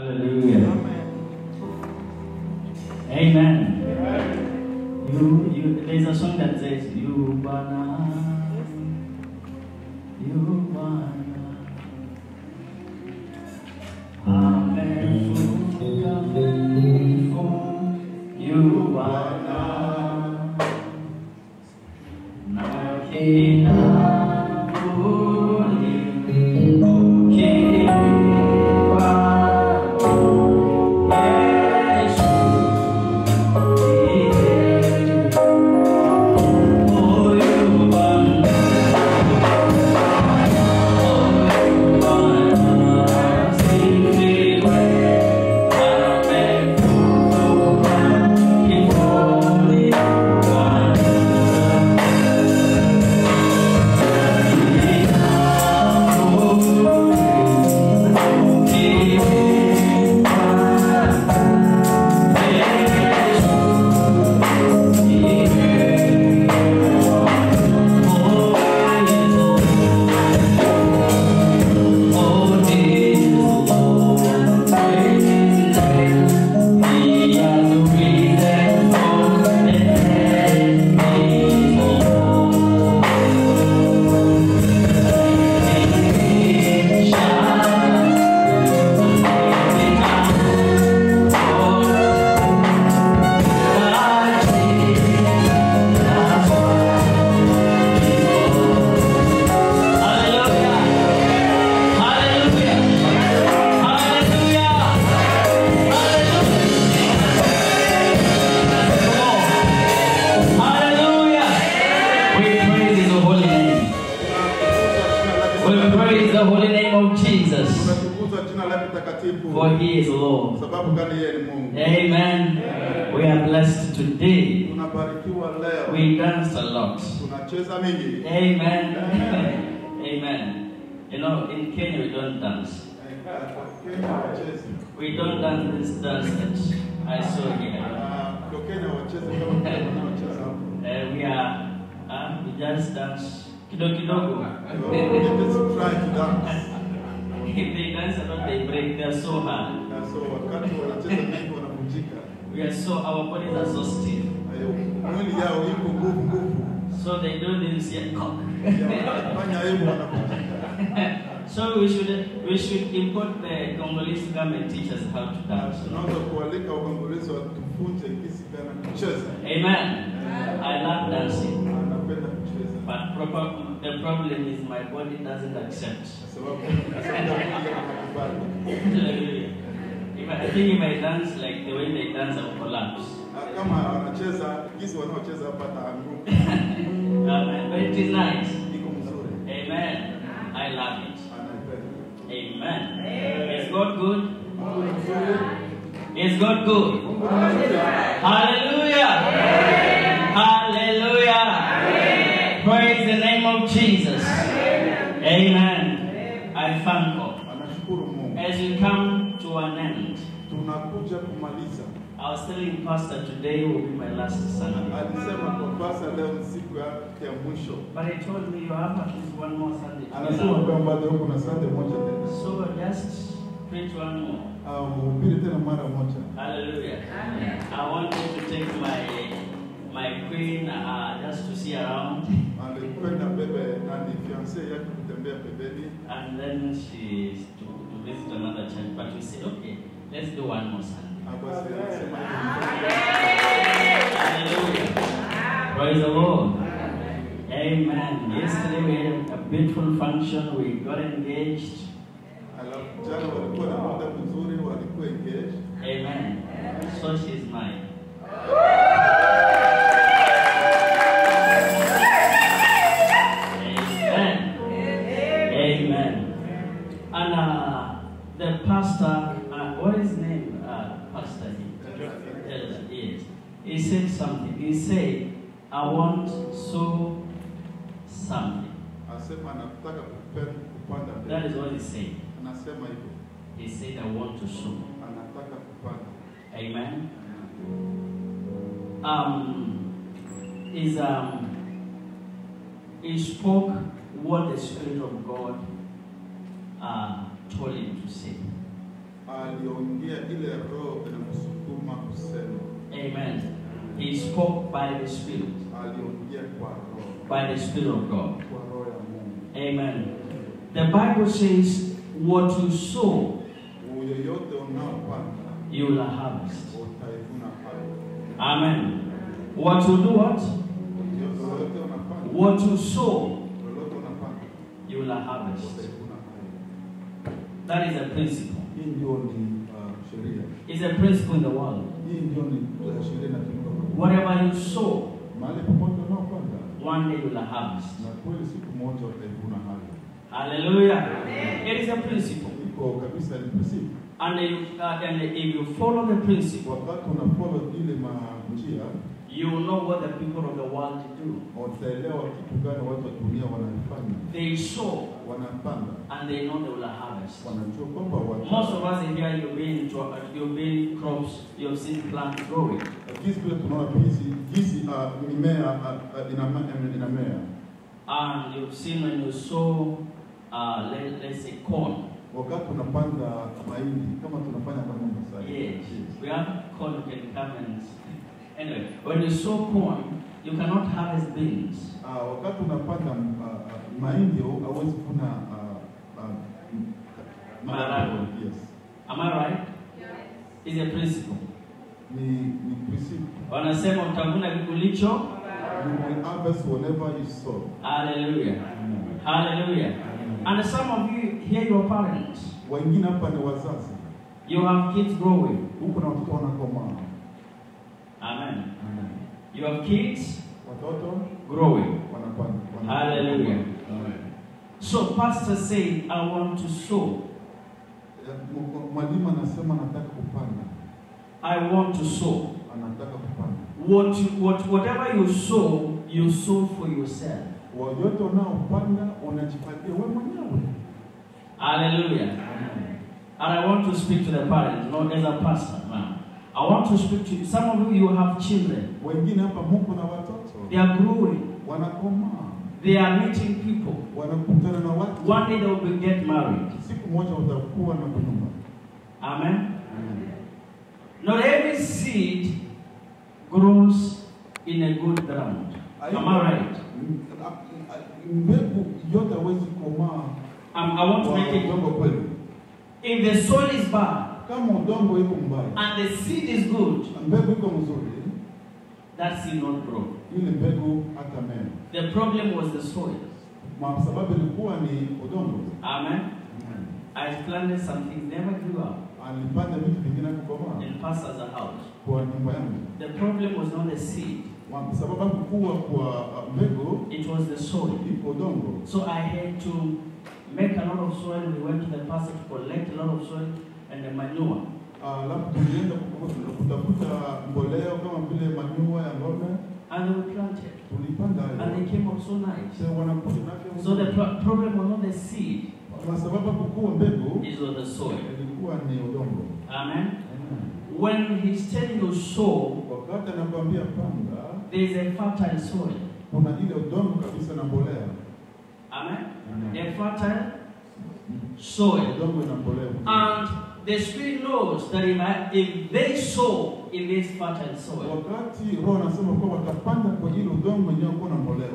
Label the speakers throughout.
Speaker 1: Hallelujah. Amen. You, you, there's a song that says, You banana, you banana. Amen. You banana. Nakina for He is Lord.
Speaker 2: sababu gani yeye ni Mungu.
Speaker 1: Amen. We are blessed today. We dance a lot.
Speaker 2: tunacheza.
Speaker 1: Amen. Amen. You know, in Kenya we don't dance. We don't dance this dance that I saw here.
Speaker 2: Ndio Kenya wacheze kama vile wanaocheza hapo.
Speaker 1: Uh, we are, uh, we just dance kidogo kidogo.
Speaker 2: Let us try to dance.
Speaker 1: If they dance a lot, they break. They are so hard.
Speaker 2: Na so wakati wanacheza mingi wanavunjika.
Speaker 1: We are so, our bodies are so stiff.
Speaker 2: Na hiyo mwili yao iko nguvu nguvu.
Speaker 1: So they do this yet cock.
Speaker 2: Fanya hivyo wanavunjika.
Speaker 1: so we should we should import the Congolese to come and teach us how to dance.
Speaker 2: Tunaweza kualika waangalizi watufunze jinsi gani kucheza.
Speaker 1: Amen. I love dancing. But proper, the problem is my body doesn't accept.
Speaker 2: Kwa sababu sababu mwili unakubali.
Speaker 1: Hallelujah. If I, I think if I dance like the way they dance, I will collapse.
Speaker 2: Ah, kama wanacheza jinsi wanaocheza hapa taanguka.
Speaker 1: Amen. But it is nice.
Speaker 2: Iko mzuri.
Speaker 1: Amen. I love it.
Speaker 2: Anaipenda.
Speaker 1: Amen. Is God good?
Speaker 2: Mungu ni mzuri.
Speaker 1: Is God good?
Speaker 2: Mungu.
Speaker 1: Hallelujah. Hallelujah. Praise the name of Jesus. Amen. I thank God. As we come to an end, I was telling Pastor today will be my last Sunday.
Speaker 2: Alisema kwa pasa leo ni siku ya ya mwisho.
Speaker 1: But he told me you have at least one more Sunday. to
Speaker 2: Anasema
Speaker 1: go.
Speaker 2: kwamba leo kuna sande moja tena.
Speaker 1: So just preach one more.
Speaker 2: Ah, Au mhubiri tena mara moja.
Speaker 1: Hallelujah. I want you to take my my queen uh, just to see around,
Speaker 2: Alikwenda bebe nani fiance yake kutembea pembeni.
Speaker 1: and then she to, to visit another church. But we said, okay, let's do one more Sunday. Hallelujah. Praise the Lord. Amen. Yesterday we had a beautiful function. We got engaged.
Speaker 2: Alafu jana walikuwa na muda mzuri, walikuwa engaged.
Speaker 1: Amen. So she's mine. He said something. He said, I want so something.
Speaker 2: Anasema anataka kupen- kupanda
Speaker 1: That
Speaker 2: mbele.
Speaker 1: what he said. He said, I want to sow. Amen. Um, is um, he spoke what the Spirit of God uh, told him to say.
Speaker 2: aliongea ile roho inamsukuma kusema,
Speaker 1: Amen. He spoke by the Spirit,
Speaker 2: aliongea kwa roho,
Speaker 1: by the Spirit of God.
Speaker 2: kwa roho ya Mungu.
Speaker 1: Amen. The Bible says, What you sow, you will harvest. Amen. What you do what? What you sow, you will harvest. That is a principle.
Speaker 2: Hii ndio ni uh.
Speaker 1: It's a principle in the world.
Speaker 2: Hii ndio ni sheria inatumika
Speaker 1: Whatever you sow,
Speaker 2: mahali popote unaopanda,
Speaker 1: one day you'll harvest.
Speaker 2: na kweli siku moja utaivuna hayo.
Speaker 1: Hallelujah. It is a principle.
Speaker 2: Iko kabisa ni principle.
Speaker 1: And, you, uh, and if you follow the principle,
Speaker 2: Wakati una follow ile ma njia,
Speaker 1: you will know what the people of the world do.
Speaker 2: utaelewa kitu gani watu wa dunia wanafanya.
Speaker 1: They sow
Speaker 2: Wanapanda,
Speaker 1: and they know they will harvest.
Speaker 2: wanajua kwamba watu
Speaker 1: Most of us in here, you've been, to- you've been crops, you've seen plants growing.
Speaker 2: jinsi vile tunaona jinsi jinsi uh, mimea inama- ina- inamea.
Speaker 1: And you've seen when you sow, uh, let, let's say corn.
Speaker 2: Wakati mahindi kama tunafanya kwa nyumba sasa.
Speaker 1: Yes, we have corn can come and. Anyway, when you sow corn, you cannot harvest beans.
Speaker 2: Ah, wakati unapanda uh, uh, mahindi hau- hauwezi kuvuna uh, uh,
Speaker 1: Maharagwe.
Speaker 2: Yes.
Speaker 1: Am I right? Yes. It's a principle.
Speaker 2: Ni ni principle.
Speaker 1: Wanasema utavuna ulicho.
Speaker 2: You will harvest whenever you sow.
Speaker 1: Hallelujah. Hallelujah. And some of you here, your parents,
Speaker 2: Wengine hapa ni wazazi.
Speaker 1: you have kids growing.
Speaker 2: Huko na watoto wanakomaa.
Speaker 1: Amen. Amen. You have kids
Speaker 2: Watoto
Speaker 1: growing. Hallelujah.
Speaker 2: Amen.
Speaker 1: So, Pastor said, I want to sow.
Speaker 2: Mwalimu anasema anataka kupanda.
Speaker 1: I want to sow.
Speaker 2: Anataka kupanda.
Speaker 1: What, what, whatever you sow, you sow for yourself.
Speaker 2: Wote unaopanda unajipatia wewe mwenyewe.
Speaker 1: Hallelujah.
Speaker 2: Amen.
Speaker 1: And I want to speak to the parents, not as a pastor, man. I want to speak to you. Some of you, you have children.
Speaker 2: Wengine hapa Mungu na watoto
Speaker 1: They are growing.
Speaker 2: wanakomaa,
Speaker 1: They are meeting people.
Speaker 2: wanakutana na watu.
Speaker 1: One day they will get married.
Speaker 2: Siku moja utakuwa na kunyumba.
Speaker 1: Amen. Not every seed grows in a good ground. Am I right?
Speaker 2: Mbegu yote hawezi komaa
Speaker 1: Um, I want to make it. If the soil is bad
Speaker 2: Kama udongo iko mbaya,
Speaker 1: and the seed is good,
Speaker 2: mbegu iko mzuri,
Speaker 1: that seed not grow.
Speaker 2: ile mbegu hata.
Speaker 1: The problem was the soil.
Speaker 2: Ma sababu ilikuwa ni udongo.
Speaker 1: Amen. I planted some things, never grew up
Speaker 2: Alipanda vitu vingine kukomaa
Speaker 1: in pastor's
Speaker 2: kwa nyumba yangu.
Speaker 1: The problem was not the seed,
Speaker 2: sababu hakukuwa kwa uh, mbegu
Speaker 1: it was the soil.
Speaker 2: iko udongo.
Speaker 1: So I had to make a lot of soil. We went to the pastor to collect a lot of soil and the manure.
Speaker 2: Alafu tulienda ku- kutafuta mbolea kama vile manure ya ng'ombe,
Speaker 1: And they were planted.
Speaker 2: tulipanda
Speaker 1: And they came up so nice.
Speaker 2: So wanakuja na
Speaker 1: So the pro- problem was not the seed,
Speaker 2: kwa sababu hakukuwa mbegu,
Speaker 1: Is was the soil.
Speaker 2: ilikuwa ni udongo.
Speaker 1: Amen. When he's telling you sow,
Speaker 2: Wakati anakuambia panda,
Speaker 1: there's a fertile soil.
Speaker 2: kuna ile udongo kabisa na mbolea.
Speaker 1: Amen. A fertile soil.
Speaker 2: Udongo na mbolea.
Speaker 1: And the Spirit knows that if, they sow in this fertile soil,
Speaker 2: Wakati Roho anasema kwamba watapanda kwa ile udongo wenyewe kuwa na mbolea,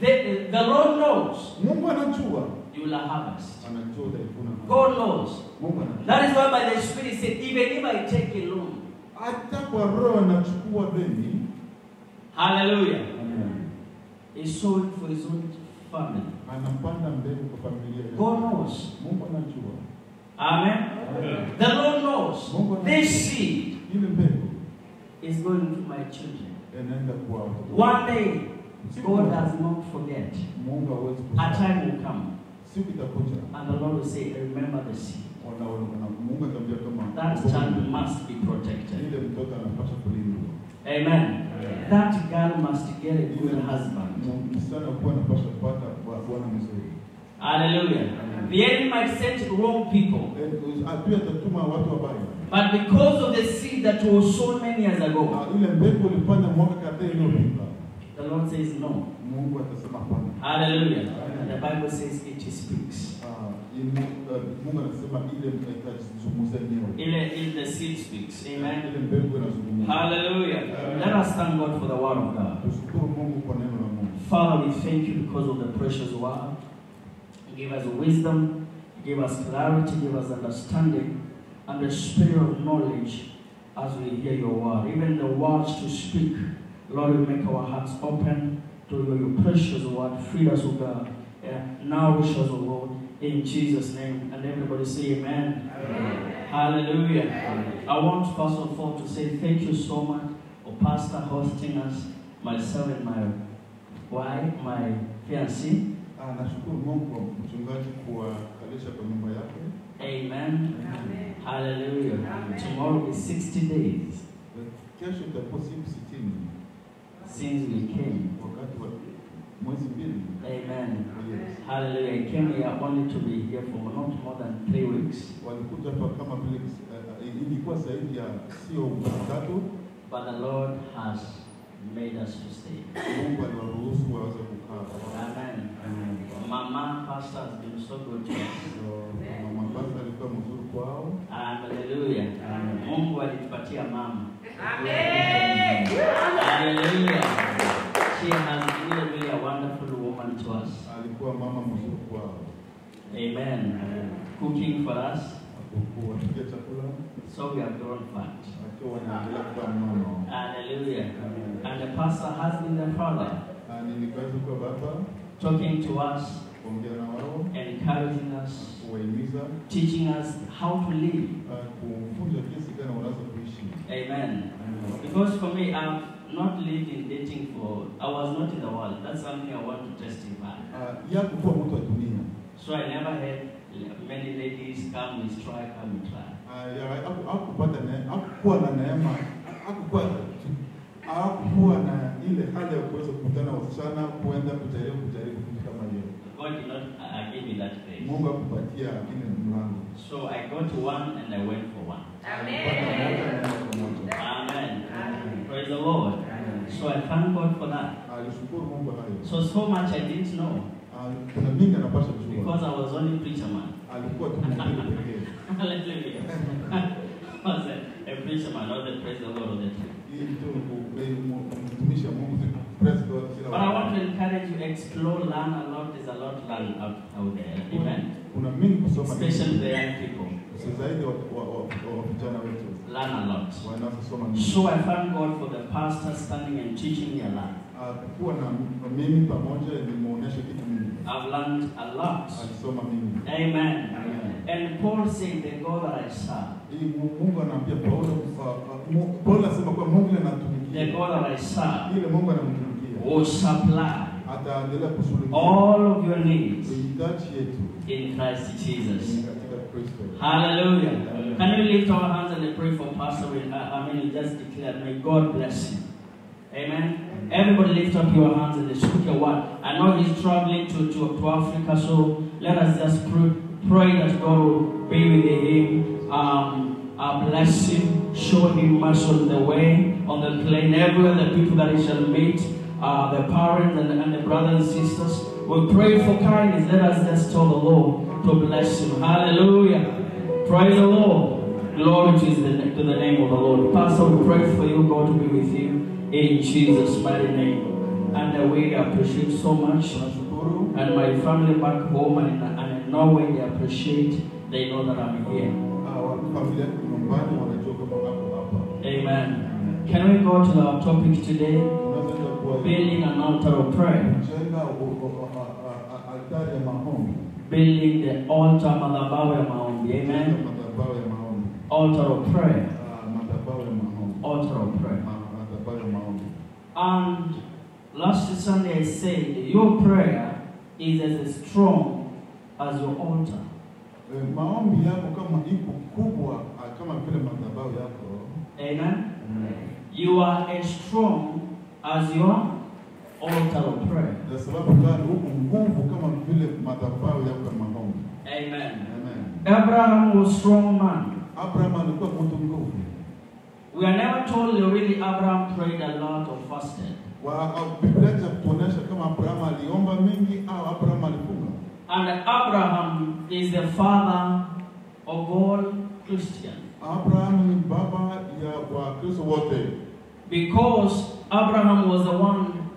Speaker 1: they, the Lord knows
Speaker 2: Mungu anajua,
Speaker 1: you will harvest.
Speaker 2: anajua utaivuna.
Speaker 1: God knows.
Speaker 2: Mungu anajua.
Speaker 1: That is why by the Spirit said, even if I take a loan,
Speaker 2: Hata kwa Roho anachukua deni,
Speaker 1: hallelujah,
Speaker 2: Amen.
Speaker 1: he sowed for his own family.
Speaker 2: anapanda mbegu kwa familia yake.
Speaker 1: God knows.
Speaker 2: Mungu anajua.
Speaker 1: Amen. The Lord knows. This seed is going to my children. One day, God does not forget. A time will come, and the Lord will say, Remember the seed. That child must be protected.
Speaker 2: kulindwa.
Speaker 1: Amen. That girl must get a good husband.
Speaker 2: M- Msichana kuwa anapaswa kupata bwa- bwana mzuri.
Speaker 1: Hallelujah. The enemy might send wrong people,
Speaker 2: Eh, Adui atatuma watu wabaya.
Speaker 1: but because of the seed that was sown many years ago,
Speaker 2: Na ile mbegu ulipanda mwaka kadhaa iliyopita,
Speaker 1: the Lord says no. Hallelujah. The Bible says it speaks.
Speaker 2: Ah, Imu- Mungu anasema ile.
Speaker 1: Ile, ile the seed speaks. Amen.
Speaker 2: Ile mbegu inazungumza.
Speaker 1: Hallelujah. Let us thank God for the word of God.
Speaker 2: Tushukuru Mungu kwa neno la Mungu.
Speaker 1: Father, we thank you because of the precious word. Give us wisdom, give us clarity, give us understanding, and the spirit of knowledge as we hear your word. Even the words to speak, Lord, we make our hearts open to your, precious word. Feed us, O God. Yeah. Nourish us, O Lord, in Jesus' name. And everybody say amen. Hallelujah. I want, first of all, to say thank you so much for Pastor hosting us, myself and my wife, my fiancée.
Speaker 2: Ah, nashukuru Mungu kwa mchungaji kuwakalisha kwa nyumba yake.
Speaker 1: Amen. Hallelujah. Tomorrow is 60 days
Speaker 2: Kesho itakuwa siku sitini
Speaker 1: since we came.
Speaker 2: wakati wa mwezi mbili.
Speaker 1: Amen.
Speaker 2: Yes.
Speaker 1: Hallelujah. I came here only to be here for not more than three weeks,
Speaker 2: Walikuja hapa kama vile uh, ilikuwa zaidi ya sio wiki tatu.
Speaker 1: but the Lord has made us to stay.
Speaker 2: Mungu aliwaruhusu waweze kukaa.
Speaker 1: Amen. Mama Pastor has been so good to us.
Speaker 2: So, mama Pasta alikuwa mzuri kwao.
Speaker 1: Hallelujah. Mungu alitupatia mama. Hallelujah. She has been really, really a wonderful woman to us.
Speaker 2: Alikuwa mama mzuri kwao.
Speaker 1: Amen. Cooking for us,
Speaker 2: Kuwapikia chakula
Speaker 1: so we have grown fat.
Speaker 2: akiwa wanaendelea kuwa mnono.
Speaker 1: Hallelujah. And the pastor has been the father,
Speaker 2: Na nilikaweza kuwa baba
Speaker 1: talking to us,
Speaker 2: kuongea na wao,
Speaker 1: encouraging us, teaching us how to live.
Speaker 2: Ah, kufunza jinsi gani wanaweza kuishi.
Speaker 1: Amen. Because for me, I've not lived in dating for, I was not in the world. That's something I want to testify.
Speaker 2: Ah, ya kukuwa mtu wa dunia
Speaker 1: So I never had many ladies come, we try, come, we try.
Speaker 2: Ah, Ya, haku- hakupata ne- hakukuwa na ile hali ya kuweza kukutana na wasichana, kuenda kujaribu kujaribu vitu kama hiyo.
Speaker 1: God did not uh, give me that grace.
Speaker 2: Mungu akupatia ile mlango.
Speaker 1: So I got one and I went for one.
Speaker 2: Amen. Amen.
Speaker 1: Amen. Praise the Lord. So I thank God for that.
Speaker 2: Alishukuru Mungu hayo.
Speaker 1: So, so much I didn't know
Speaker 2: Kuna mingi anapaswa kujua.
Speaker 1: because I was only preacher man.
Speaker 2: Alikuwa tu mhubiri pekee.
Speaker 1: Hallelujah. I was a, a preacher man, not the praise the Lord of the church.
Speaker 2: Hii mtu ku- mu- mtumishi wa Mungu tu praise God kila
Speaker 1: But I want to encourage you, explore, learn a lot. There's a lot to learn out, out there. Amen.
Speaker 2: Kuna mingi kusoma
Speaker 1: Especially the young people. Learn a lot. So I thank God for the pastor standing and teaching me a lot.
Speaker 2: Kuwa na na mimi pamoja nimeonyesha kitu mingi.
Speaker 1: I've learned a lot. Amen.
Speaker 2: Amen.
Speaker 1: And Paul said, the God that I serve,
Speaker 2: Mungu anaambia Paulo, Paulo anasema kwa Mungu ile
Speaker 1: the
Speaker 2: anatumikia.
Speaker 1: God that I serve,
Speaker 2: Ile Mungu anamtumikia.
Speaker 1: will supply
Speaker 2: Ataendelea kushughulikia
Speaker 1: all of your needs in Christ Jesus. Hallelujah. Can we lift our hands and pray for Pastor? I mean, just declare, may God bless him. Amen. Everybody lift up your hands and speak a word. I know he's traveling to, to, to Africa, so let us just pray, pray that God will be with him, um, uh, bless him, show him mercy on the way, on the plane, everywhere the people that he shall meet, uh, the parents and, and the brothers and sisters. We pray for kindness. Let us just tell the Lord to bless him. Hallelujah. Praise the Lord. Glory to the, to the name of the Lord. Pastor, we pray for you, God, to be with you in Jesus' mighty name. And uh, we appreciate so much. And my family back home and, and in Norway, they appreciate. They know that I'm here.
Speaker 2: ah, wa- familia yetu nyumbani wanajua kama hapo hapa.
Speaker 1: Amen. Can we go to our topic today?
Speaker 2: Tunaweza enda kuwa
Speaker 1: Building an altar of prayer. Building the altar, madhabahu ya maombi. Amen.
Speaker 2: madhabahu ya maombi.
Speaker 1: Altar of prayer.
Speaker 2: Ah.
Speaker 1: Altar of prayer.
Speaker 2: Ya.
Speaker 1: And last Sunday I said, your prayer is as strong as your altar.
Speaker 2: Maombi yako kama iko kubwa ah, kama vile madhabahu yako
Speaker 1: Amen. You are as strong as your altar of prayer.
Speaker 2: kwa sababu gani huko nguvu kama vile madhabahu yako ya maombi
Speaker 1: Amen.
Speaker 2: amen
Speaker 1: Abraham was strong man.
Speaker 2: abraham alikuwa mtu nguvu
Speaker 1: We are never told that really Abraham prayed a lot or fasted.
Speaker 2: wa biblia kama abraham aliomba mingi au abraham alifunga
Speaker 1: And Abraham is the father of all Christians
Speaker 2: Abraham ni baba ya Wakristo wote,
Speaker 1: because Abraham was the one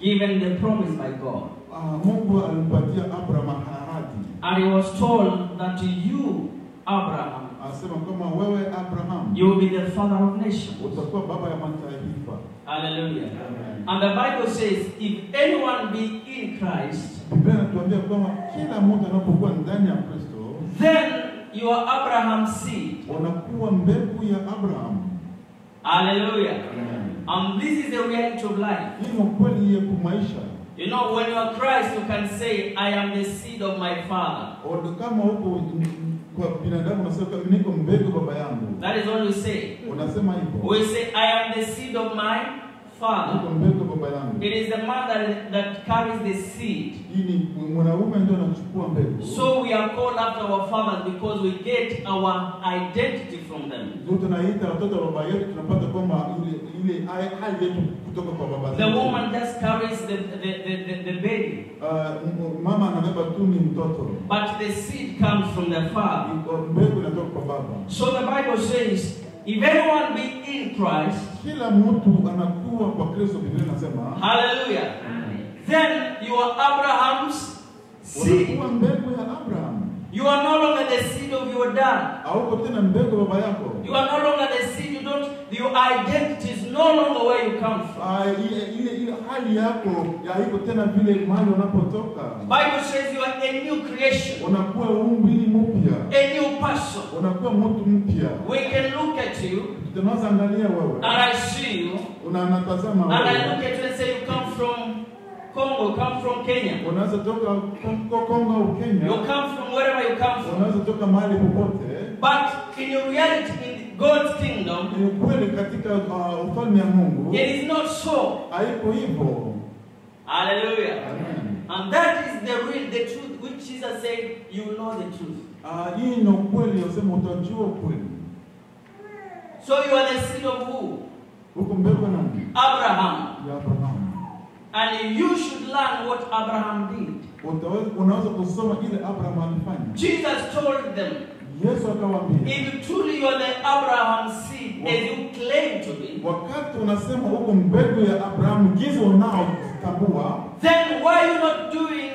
Speaker 1: given the promise by God.
Speaker 2: Uh, Mungu alimpatia Abraham ahadi,
Speaker 1: And he was told that you, Abraham,
Speaker 2: asema kama wewe Abraham
Speaker 1: you will be the father of nations.
Speaker 2: utakuwa baba ya mataifa.
Speaker 1: Hallelujah.
Speaker 2: Amen.
Speaker 1: And the Bible says, if anyone be in Christ,
Speaker 2: Biblia inatuambia kwamba kila mtu anapokuwa ndani ya
Speaker 1: then you are Abraham's seed.
Speaker 2: unakuwa mbegu ya Abraham.
Speaker 1: Hallelujah. And this is the reality of life.
Speaker 2: Hii ni ukweli ya kumaisha.
Speaker 1: You know, when you are Christ, you can say, I am the seed of my father.
Speaker 2: Od- Kama huko kwa binadamu unasema niko mbegu baba yangu,
Speaker 1: That is what we say.
Speaker 2: unasema hivyo,
Speaker 1: We say, I am the seed of my father.
Speaker 2: niko mbegu baba yangu.
Speaker 1: It is the man that, that carries the seed.
Speaker 2: Hii ni mwanaume ndio anachukua mbegu.
Speaker 1: So we are called after our fathers because we get our identity from them.
Speaker 2: ndio tunaita watoto wa baba yetu, tunapata kwamba ile ile hali yetu kutoka kwa baba
Speaker 1: The woman just carries the, the, the, the, the baby,
Speaker 2: Ah, m- mama anabeba tu ni mtoto,
Speaker 1: but the seed comes from the father.
Speaker 2: Iko- mbegu inatoka kwa baba.
Speaker 1: So the Bible says, if anyone be in Christ,
Speaker 2: Kila mtu anakuwa kwa Kristo, Biblia inasema
Speaker 1: hallelujah, then you are Abraham's seed.
Speaker 2: unakuwa mbegu ya Abraham.
Speaker 1: You are no longer the seed of your dad.
Speaker 2: Hauko tena mbegu baba yako.
Speaker 1: You are no longer the seed. You don't. Your identity is no longer where you come from.
Speaker 2: Ah, ile ile ile hali yako haiko tena vile mahali unapotoka.
Speaker 1: Bible says you are a new creation,
Speaker 2: Unakuwa umbili mpya,
Speaker 1: a new person.
Speaker 2: unakuwa mtu mpya.
Speaker 1: We can look at you
Speaker 2: Tunaweza angalia wewe,
Speaker 1: and I see you and I look at you and say you come from Congo, you come from Kenya,
Speaker 2: unaweza toka Kongo au
Speaker 1: you come from wherever you come from.
Speaker 2: unaweza toka mahali popote.
Speaker 1: But in your reality, in God's kingdom,
Speaker 2: Ni kweli katika uh, ufalme wa Mungu
Speaker 1: it is not so.
Speaker 2: haiko hivyo.
Speaker 1: Hallelujah.
Speaker 2: Amen.
Speaker 1: And that is the real, the truth, which Jesus said, you will know the truth.
Speaker 2: Ah, hii ni ukweli, usema utajua ukweli.
Speaker 1: So you are the seed of who?
Speaker 2: Huko mbegu nani?
Speaker 1: Abraham.
Speaker 2: Ya Abraham.
Speaker 1: And you should learn what Abraham did.
Speaker 2: Unaweza kusoma ile Abraham alifanya.
Speaker 1: Jesus told them,
Speaker 2: Yesu akawaambia,
Speaker 1: if truly you are the Abraham seed, as you claim to be,
Speaker 2: wakati unasema huko mbegu ya Abrahamu, jinsi unaotambua,
Speaker 1: then why are you not doing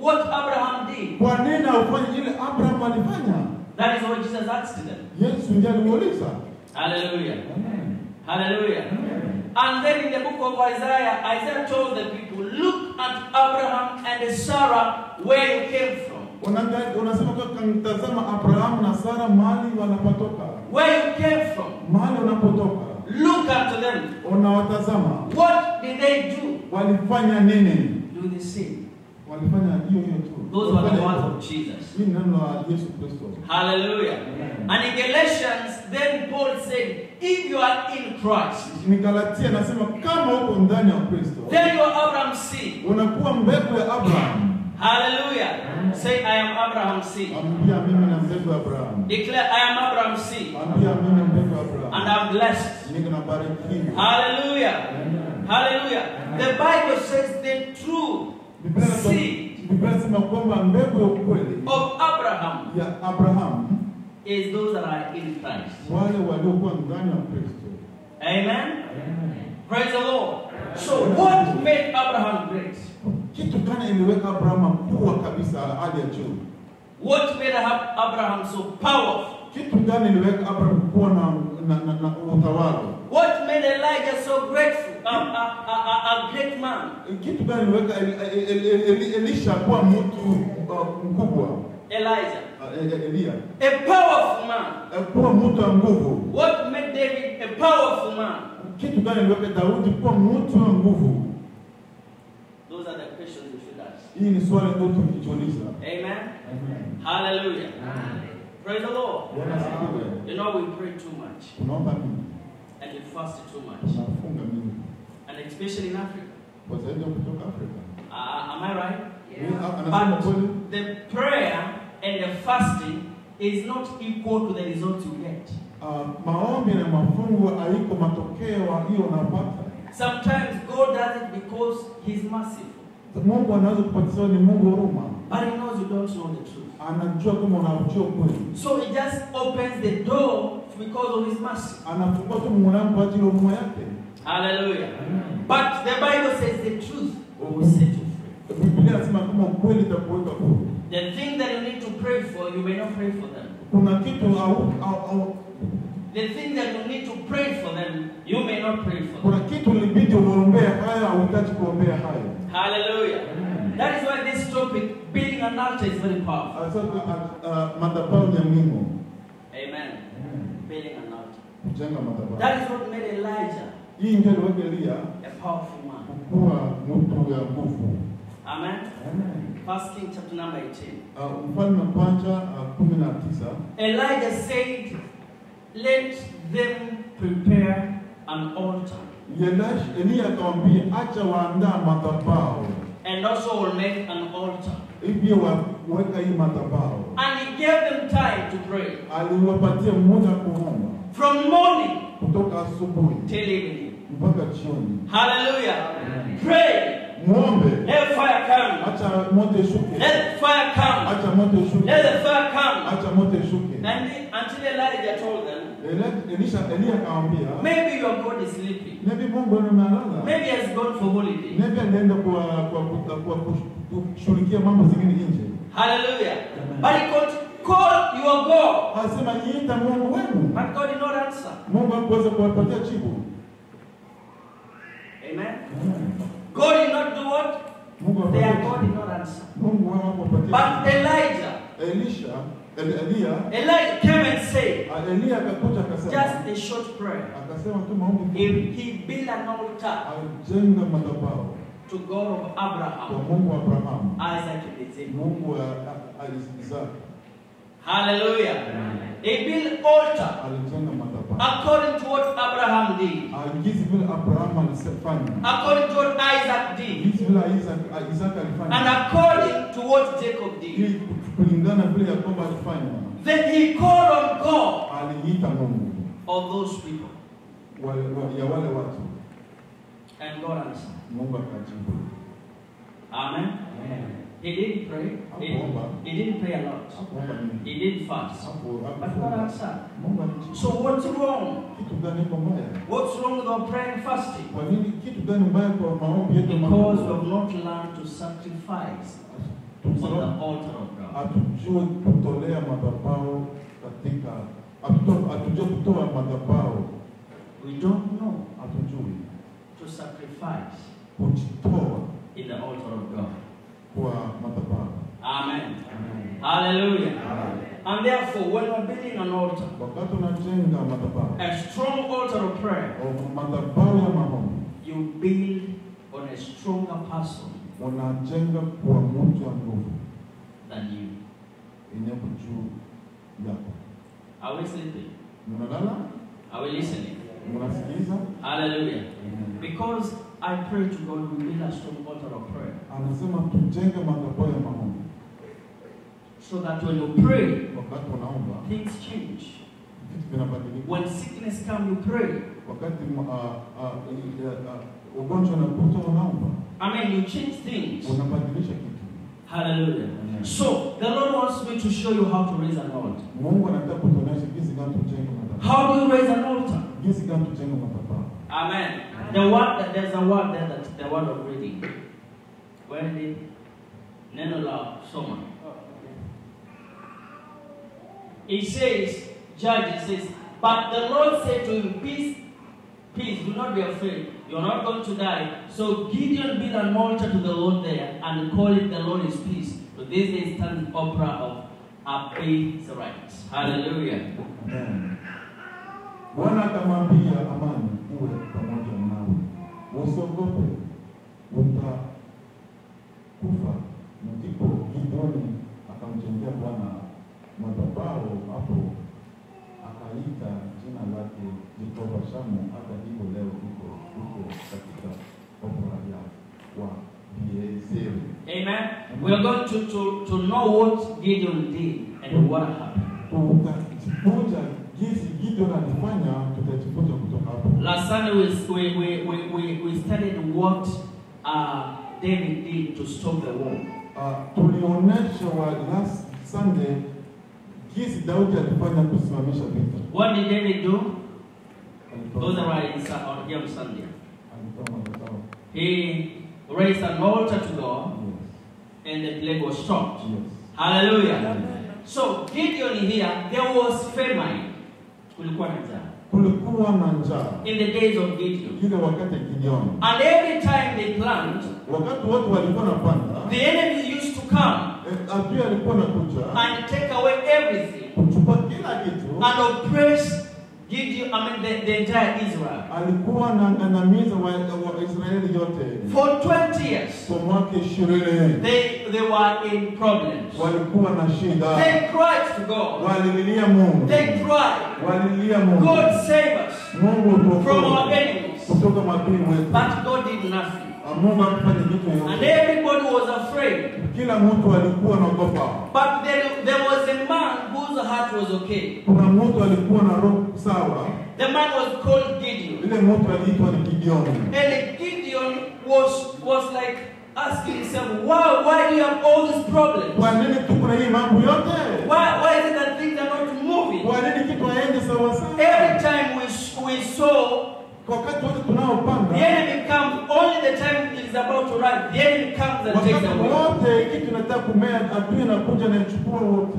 Speaker 1: what Abraham did?
Speaker 2: kwa nini haufanyi ile Abraham alifanya?
Speaker 1: That is what Jesus asked them.
Speaker 2: Yesu ndiye alimuuliza.
Speaker 1: Hallelujah.
Speaker 2: Amen.
Speaker 1: Hallelujah.
Speaker 2: Amen.
Speaker 1: And then in the book of Isaiah, Isaiah told the people, look at Abraham and Sarah where you came from.
Speaker 2: Unasema kamtazama Abrahamu na Sara mahali wanapotoka,
Speaker 1: Where you came from.
Speaker 2: unapotoka,
Speaker 1: Look unto them.
Speaker 2: unawatazama
Speaker 1: What did they do?
Speaker 2: walifanya nini?
Speaker 1: Do the same.
Speaker 2: Walifanya hiyo hiyo tu.
Speaker 1: Those were the words of Jesus.
Speaker 2: Hii neno la Yesu Kristo.
Speaker 1: Hallelujah.
Speaker 2: Amen.
Speaker 1: And in Galatians, then Paul said, if you are in Christ,
Speaker 2: nasema kama uko ndani ya Kristo,
Speaker 1: then you are Abraham's seed.
Speaker 2: unakuwa mbegu ya Abraham.
Speaker 1: Hallelujah. Say, I am Abraham's seed.
Speaker 2: Ambia mimi na mbegu ya Abraham.
Speaker 1: Declare, I am Abraham's seed.
Speaker 2: Ambia mimi mbegu ya
Speaker 1: And I'm blessed.
Speaker 2: Niko na barikiwa.
Speaker 1: Hallelujah. Hallelujah. The Bible says the true seed
Speaker 2: Biblia inasema kwamba mbegu ya ukweli
Speaker 1: of Abraham
Speaker 2: ya Abraham
Speaker 1: is those that are in Christ.
Speaker 2: wale waliokuwa ndani ya Kristo.
Speaker 1: Amen. Praise the Lord. So, what made Abraham great?
Speaker 2: Kitu gani iliweka Abraham kuwa kabisa hali ya juu?
Speaker 1: What made Abraham so powerful?
Speaker 2: Kitu gani iliweka Abraham kuwa na, na, na, na utawala?
Speaker 1: What made Elijah so grateful? A, a, a, a, a great man. Elijah.
Speaker 2: Uh, Elia
Speaker 1: A powerful man.
Speaker 2: Kuwa mtu wa nguvu.
Speaker 1: What made David a powerful man?
Speaker 2: Kitu gani iliweka Daudi kuwa mtu wa nguvu?
Speaker 1: Those are the questions you should ask.
Speaker 2: Hii ni swali ndio tukijiuliza.
Speaker 1: Amen.
Speaker 2: Amen.
Speaker 1: Hallelujah. Praise the Lord.
Speaker 2: Bwana asifiwe.
Speaker 1: You know, we pray too much
Speaker 2: Tunaomba mingi,
Speaker 1: and we fast too much,
Speaker 2: tunafunga mingi,
Speaker 1: and especially in Africa.
Speaker 2: kwa zaidi ya kutoka Afrika.
Speaker 1: Uh, am I right?
Speaker 2: Huyu Anasema kweli,
Speaker 1: But the prayer and the fasting is not equal to the result you get.
Speaker 2: Ah, maombi na mafungo haiko matokeo hiyo unapata.
Speaker 1: Sometimes God does it because He's merciful,
Speaker 2: Mungu anaweza kupatia ni Mungu huruma,
Speaker 1: but He knows you you don't know the truth.
Speaker 2: anajua kama unajua kweli,
Speaker 1: So he just opens the door because of his mercy.
Speaker 2: anafungua tu mlango kwa ajili ya huruma yake.
Speaker 1: Hallelujah. But the Bible says the truth will set you free.
Speaker 2: Biblia inasema kama ukweli itakuweka huru.
Speaker 1: The thing that you need to pray for, you may not pray for them.
Speaker 2: Kuna kitu au, au, au
Speaker 1: The thing that you need to pray for them, you may not pray for
Speaker 2: kuna
Speaker 1: them.
Speaker 2: kitu uombea haya, kuombea haya.
Speaker 1: Hallelujah. That is why this topic, building an altar, is very powerful.
Speaker 2: Uh, madhabahu ya Mungu,
Speaker 1: Amen. Building an altar.
Speaker 2: kujenga madhabahu.
Speaker 1: That is what made Elijah
Speaker 2: Hii ndio Elia
Speaker 1: a powerful man.
Speaker 2: kuwa mtu ya nguvu.
Speaker 1: Amen. First King chapter number 18.
Speaker 2: Uh, Mfalme wa kwanza uh, kumi na tisa
Speaker 1: Elijah said, Let them prepare an altar,
Speaker 2: Yelash- Eliya akamwambia acha waandaa madhabahu
Speaker 1: and also will make an altar.
Speaker 2: hivi waweka hii madhabahu.
Speaker 1: And he gave them time to pray
Speaker 2: Aliwapatia muda kuomba
Speaker 1: from morning
Speaker 2: kutoka asubuhi
Speaker 1: till evening.
Speaker 2: mpaka jioni.
Speaker 1: Hallelujah. Pray.
Speaker 2: Muombe,
Speaker 1: Let fire come.
Speaker 2: acha moto ishuke,
Speaker 1: Let fire come.
Speaker 2: acha moto ishuke,
Speaker 1: Let the fire come.
Speaker 2: acha moto ishuke.
Speaker 1: And until Elijah told them,
Speaker 2: Elisha akamwambia
Speaker 1: maybe your God is sleeping.
Speaker 2: Maybe Mungu amelala.
Speaker 1: Maybe he has gone for holiday.
Speaker 2: Maybe alienda kwa kwa kwa kwa kushughulikia mambo zingine nje.
Speaker 1: Hallelujah. But he call your God.
Speaker 2: And niita Mungu wenu.
Speaker 1: But God did not answer.
Speaker 2: Mungu hakuweza kuwapatia jibu.
Speaker 1: God did not do what? Their God did not answer. But Elijah,
Speaker 2: Elisha El-
Speaker 1: Elijah came and said,
Speaker 2: ah, Eliya akakuja akasema
Speaker 1: just a short prayer.
Speaker 2: If
Speaker 1: He, built an altar to God of Abraham,
Speaker 2: Mungu wa Abrahamu,
Speaker 1: Isaac, and Isaac. Hallelujah. He built altar. According to what Abraham did,
Speaker 2: Jinsi vile Abrahamu alifanya.
Speaker 1: according to what Isaac did,
Speaker 2: Jinsi vile Isaac- uh, Isaka alifanya.
Speaker 1: and according to what Jacob did.
Speaker 2: ili kulingana vile Yakobo alifanya,
Speaker 1: Then he called on God of those people,
Speaker 2: wa, wa, ya wale watu,
Speaker 1: and God answered.
Speaker 2: Akajibu.
Speaker 1: Amen. He didn't pray. He, didn't pray a lot. He didn't fast. But God answered. So what's wrong?
Speaker 2: Kitu gani iko mbaya?
Speaker 1: What's wrong with our prayer and fasting?
Speaker 2: Kwa nini kitu gani mbaya kwa maombi yetu?
Speaker 1: Because we have not learned to sacrifice on the altar of God.
Speaker 2: hatujui kutolea madhabahu katika hatuto- hatujui kutoa madhabahu,
Speaker 1: We don't know to sacrifice in the altar of God.
Speaker 2: Kwa madhabahu.
Speaker 1: Amen. Hallelujah. And therefore, when we're building an altar,
Speaker 2: Wakati unajenga madhabahu,
Speaker 1: a strong altar of prayer,
Speaker 2: oh, madhabahu ya maombi
Speaker 1: you build on a stronger person
Speaker 2: unajenga kwa mtu wa nguvu
Speaker 1: than you.
Speaker 2: inyeko juu yako.
Speaker 1: Are we sleeping?
Speaker 2: Mnalala,
Speaker 1: Are we listening?
Speaker 2: mnasikiliza.
Speaker 1: Hallelujah. Because I pray to God, we build a strong altar of prayer.
Speaker 2: Anasema tujenge madhabahu ya maombi.
Speaker 1: So that when you pray,
Speaker 2: Wakati unaomba
Speaker 1: things change.
Speaker 2: vitu vinabadilika.
Speaker 1: When sickness comes, you pray.
Speaker 2: Wakati uh, uh, uh, ugonjwa unakuja, unaomba,
Speaker 1: I mean, you change things.
Speaker 2: unabadilisha kitu.
Speaker 1: Hallelujah. So, the Lord wants me to show you how to raise an altar.
Speaker 2: Mungu anataka kutuonyesha jinsi gani madhabahu,
Speaker 1: How do you raise an altar?
Speaker 2: jinsi gani madhabahu.
Speaker 1: Amen. The word, there's a word there that the word of reading. Where is it? Neno la soma. It says, Judge, it says, but the Lord said to him, Peace, peace, do not be afraid. You're not going to die. So Gideon built an altar to the Lord there and called it the Lord is peace. So this day stands the Ophrah of Abiezrites. Hallelujah.
Speaker 2: Amen. Bwana akamwambia amani uwe pamoja nawe, usiogope, utakufa. Ndipo Gideoni akamjengea Bwana madhabahu hapo, akaita jina lake Jehova Shamu. Hata hivyo leo iko huko katika opera ya wa.
Speaker 1: Amen. We are going to, to, to know what Gideon did and what happened.
Speaker 2: Tutajifunza jinsi Gideon alifanya, tutajifunza.
Speaker 1: Last Sunday we, we, we, we, we, we studied what uh, David did to stop the war.
Speaker 2: uh, tulionyeshwa last Sunday jinsi Daudi alifanya kusimamisha vita.
Speaker 1: What did David do?
Speaker 2: Alitoa-
Speaker 1: Those are right in Sa- on Yom Sunday. He raised an altar to God
Speaker 2: Yes.
Speaker 1: and the plague was stopped.
Speaker 2: Yes.
Speaker 1: Hallelujah. So Gideon here, there was famine. Kulikuwa na njaa.
Speaker 2: Kulikuwa na njaa
Speaker 1: In the days of Gideon.
Speaker 2: ile wakati Gideoni,
Speaker 1: And every time they plant,
Speaker 2: wakati watu walikuwa napanda,
Speaker 1: the enemy used to come
Speaker 2: eh, adui alikuwa nakuja
Speaker 1: and take away everything
Speaker 2: kuchukua kila kitu,
Speaker 1: and oppress Gideon, I mean the, the entire Israel.
Speaker 2: alikuwa anaangamiza wa, wa Israeli yote
Speaker 1: For 20 years,
Speaker 2: kwa mwaka ishirini.
Speaker 1: they, they were in problems.
Speaker 2: Walikuwa na shida,
Speaker 1: They cried to God.
Speaker 2: walililia Mungu,
Speaker 1: They cried,
Speaker 2: walilia Mungu,
Speaker 1: God save us
Speaker 2: Mungu
Speaker 1: from our
Speaker 2: tuokoe
Speaker 1: enemies.
Speaker 2: kutoka wetu.
Speaker 1: But God did nothing.
Speaker 2: Mungu hakufanya kitu
Speaker 1: And everybody was afraid.
Speaker 2: kila mtu alikuwa anaogopa.
Speaker 1: But there, there was a man whose heart was okay.
Speaker 2: Kuna mtu alikuwa na roho sawa,
Speaker 1: The man was called Gideon.
Speaker 2: yule mtu aliitwa ni Gideoni.
Speaker 1: And Gideon was, was like asking himself, why, why do you have all these problems?
Speaker 2: Kwa nini tuko na hii mambo yote?
Speaker 1: Why, why is it that things are not moving?
Speaker 2: Kwa nini kitu haendi sawa sawa?
Speaker 1: Every time we, we saw
Speaker 2: Kwa wakati wote
Speaker 1: the
Speaker 2: tunaopanda,
Speaker 1: enemy comes, only the time it is about to run, the enemy comes and takes
Speaker 2: wakati
Speaker 1: away.
Speaker 2: wote kitu kumea, adui na chukua wote.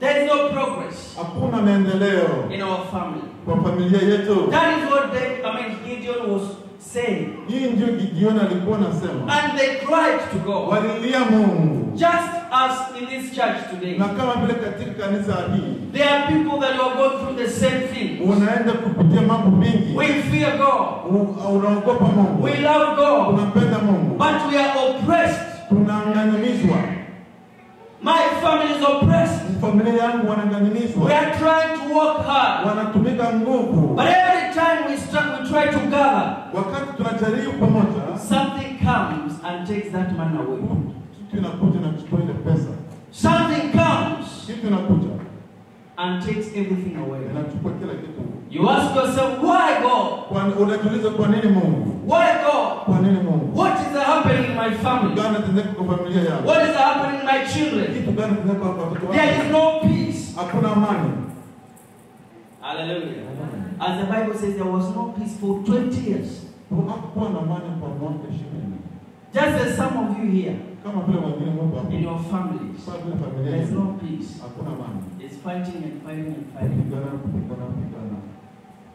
Speaker 1: There is no progress
Speaker 2: Hakuna maendeleo
Speaker 1: in our family.
Speaker 2: kwa familia yetu.
Speaker 1: That is what they, I mean, Gideon was saying.
Speaker 2: Hii ndio Gideoni alikuwa anasema,
Speaker 1: And they cried to God.
Speaker 2: walilia Mungu,
Speaker 1: Just as in this church today,
Speaker 2: na kama vile katika kanisa hii
Speaker 1: there are people that are going through the same thing.
Speaker 2: unaenda kupitia mambo mingi,
Speaker 1: We fear God.
Speaker 2: Unaogopa Mungu,
Speaker 1: We love God.
Speaker 2: unampenda Mungu,
Speaker 1: But we are oppressed. My family is oppressed.
Speaker 2: Familia yangu
Speaker 1: We are trying to work hard.
Speaker 2: wanatumika nguvu.
Speaker 1: But every time we, start, we try to gather,
Speaker 2: Wakati tunajaribu pamoja,
Speaker 1: something comes and takes that man away.
Speaker 2: kitu inakuja na kuchukua ile pesa,
Speaker 1: Something comes
Speaker 2: kitu inakuja
Speaker 1: and takes everything away.
Speaker 2: inachukua kila kitu.
Speaker 1: You ask yourself, why God?
Speaker 2: Unajiuliza, kwa nini Mungu?
Speaker 1: Why God?
Speaker 2: Kwa nini Mungu?
Speaker 1: What is happening in my family?
Speaker 2: Gani tendeka kwa familia yangu?
Speaker 1: What is happening in my children?
Speaker 2: Kitu gani tendeka kwa watoto
Speaker 1: There is no peace.
Speaker 2: Hakuna amani.
Speaker 1: Hallelujah. As the Bible says, there was no peace for 20 years.
Speaker 2: Hakukuwa na amani kwa mwaka ishirini.
Speaker 1: Just as some of you here
Speaker 2: Kama vile wengine
Speaker 1: in your families,
Speaker 2: Kwa vile familia
Speaker 1: there is no peace. It's fighting and fighting and fighting.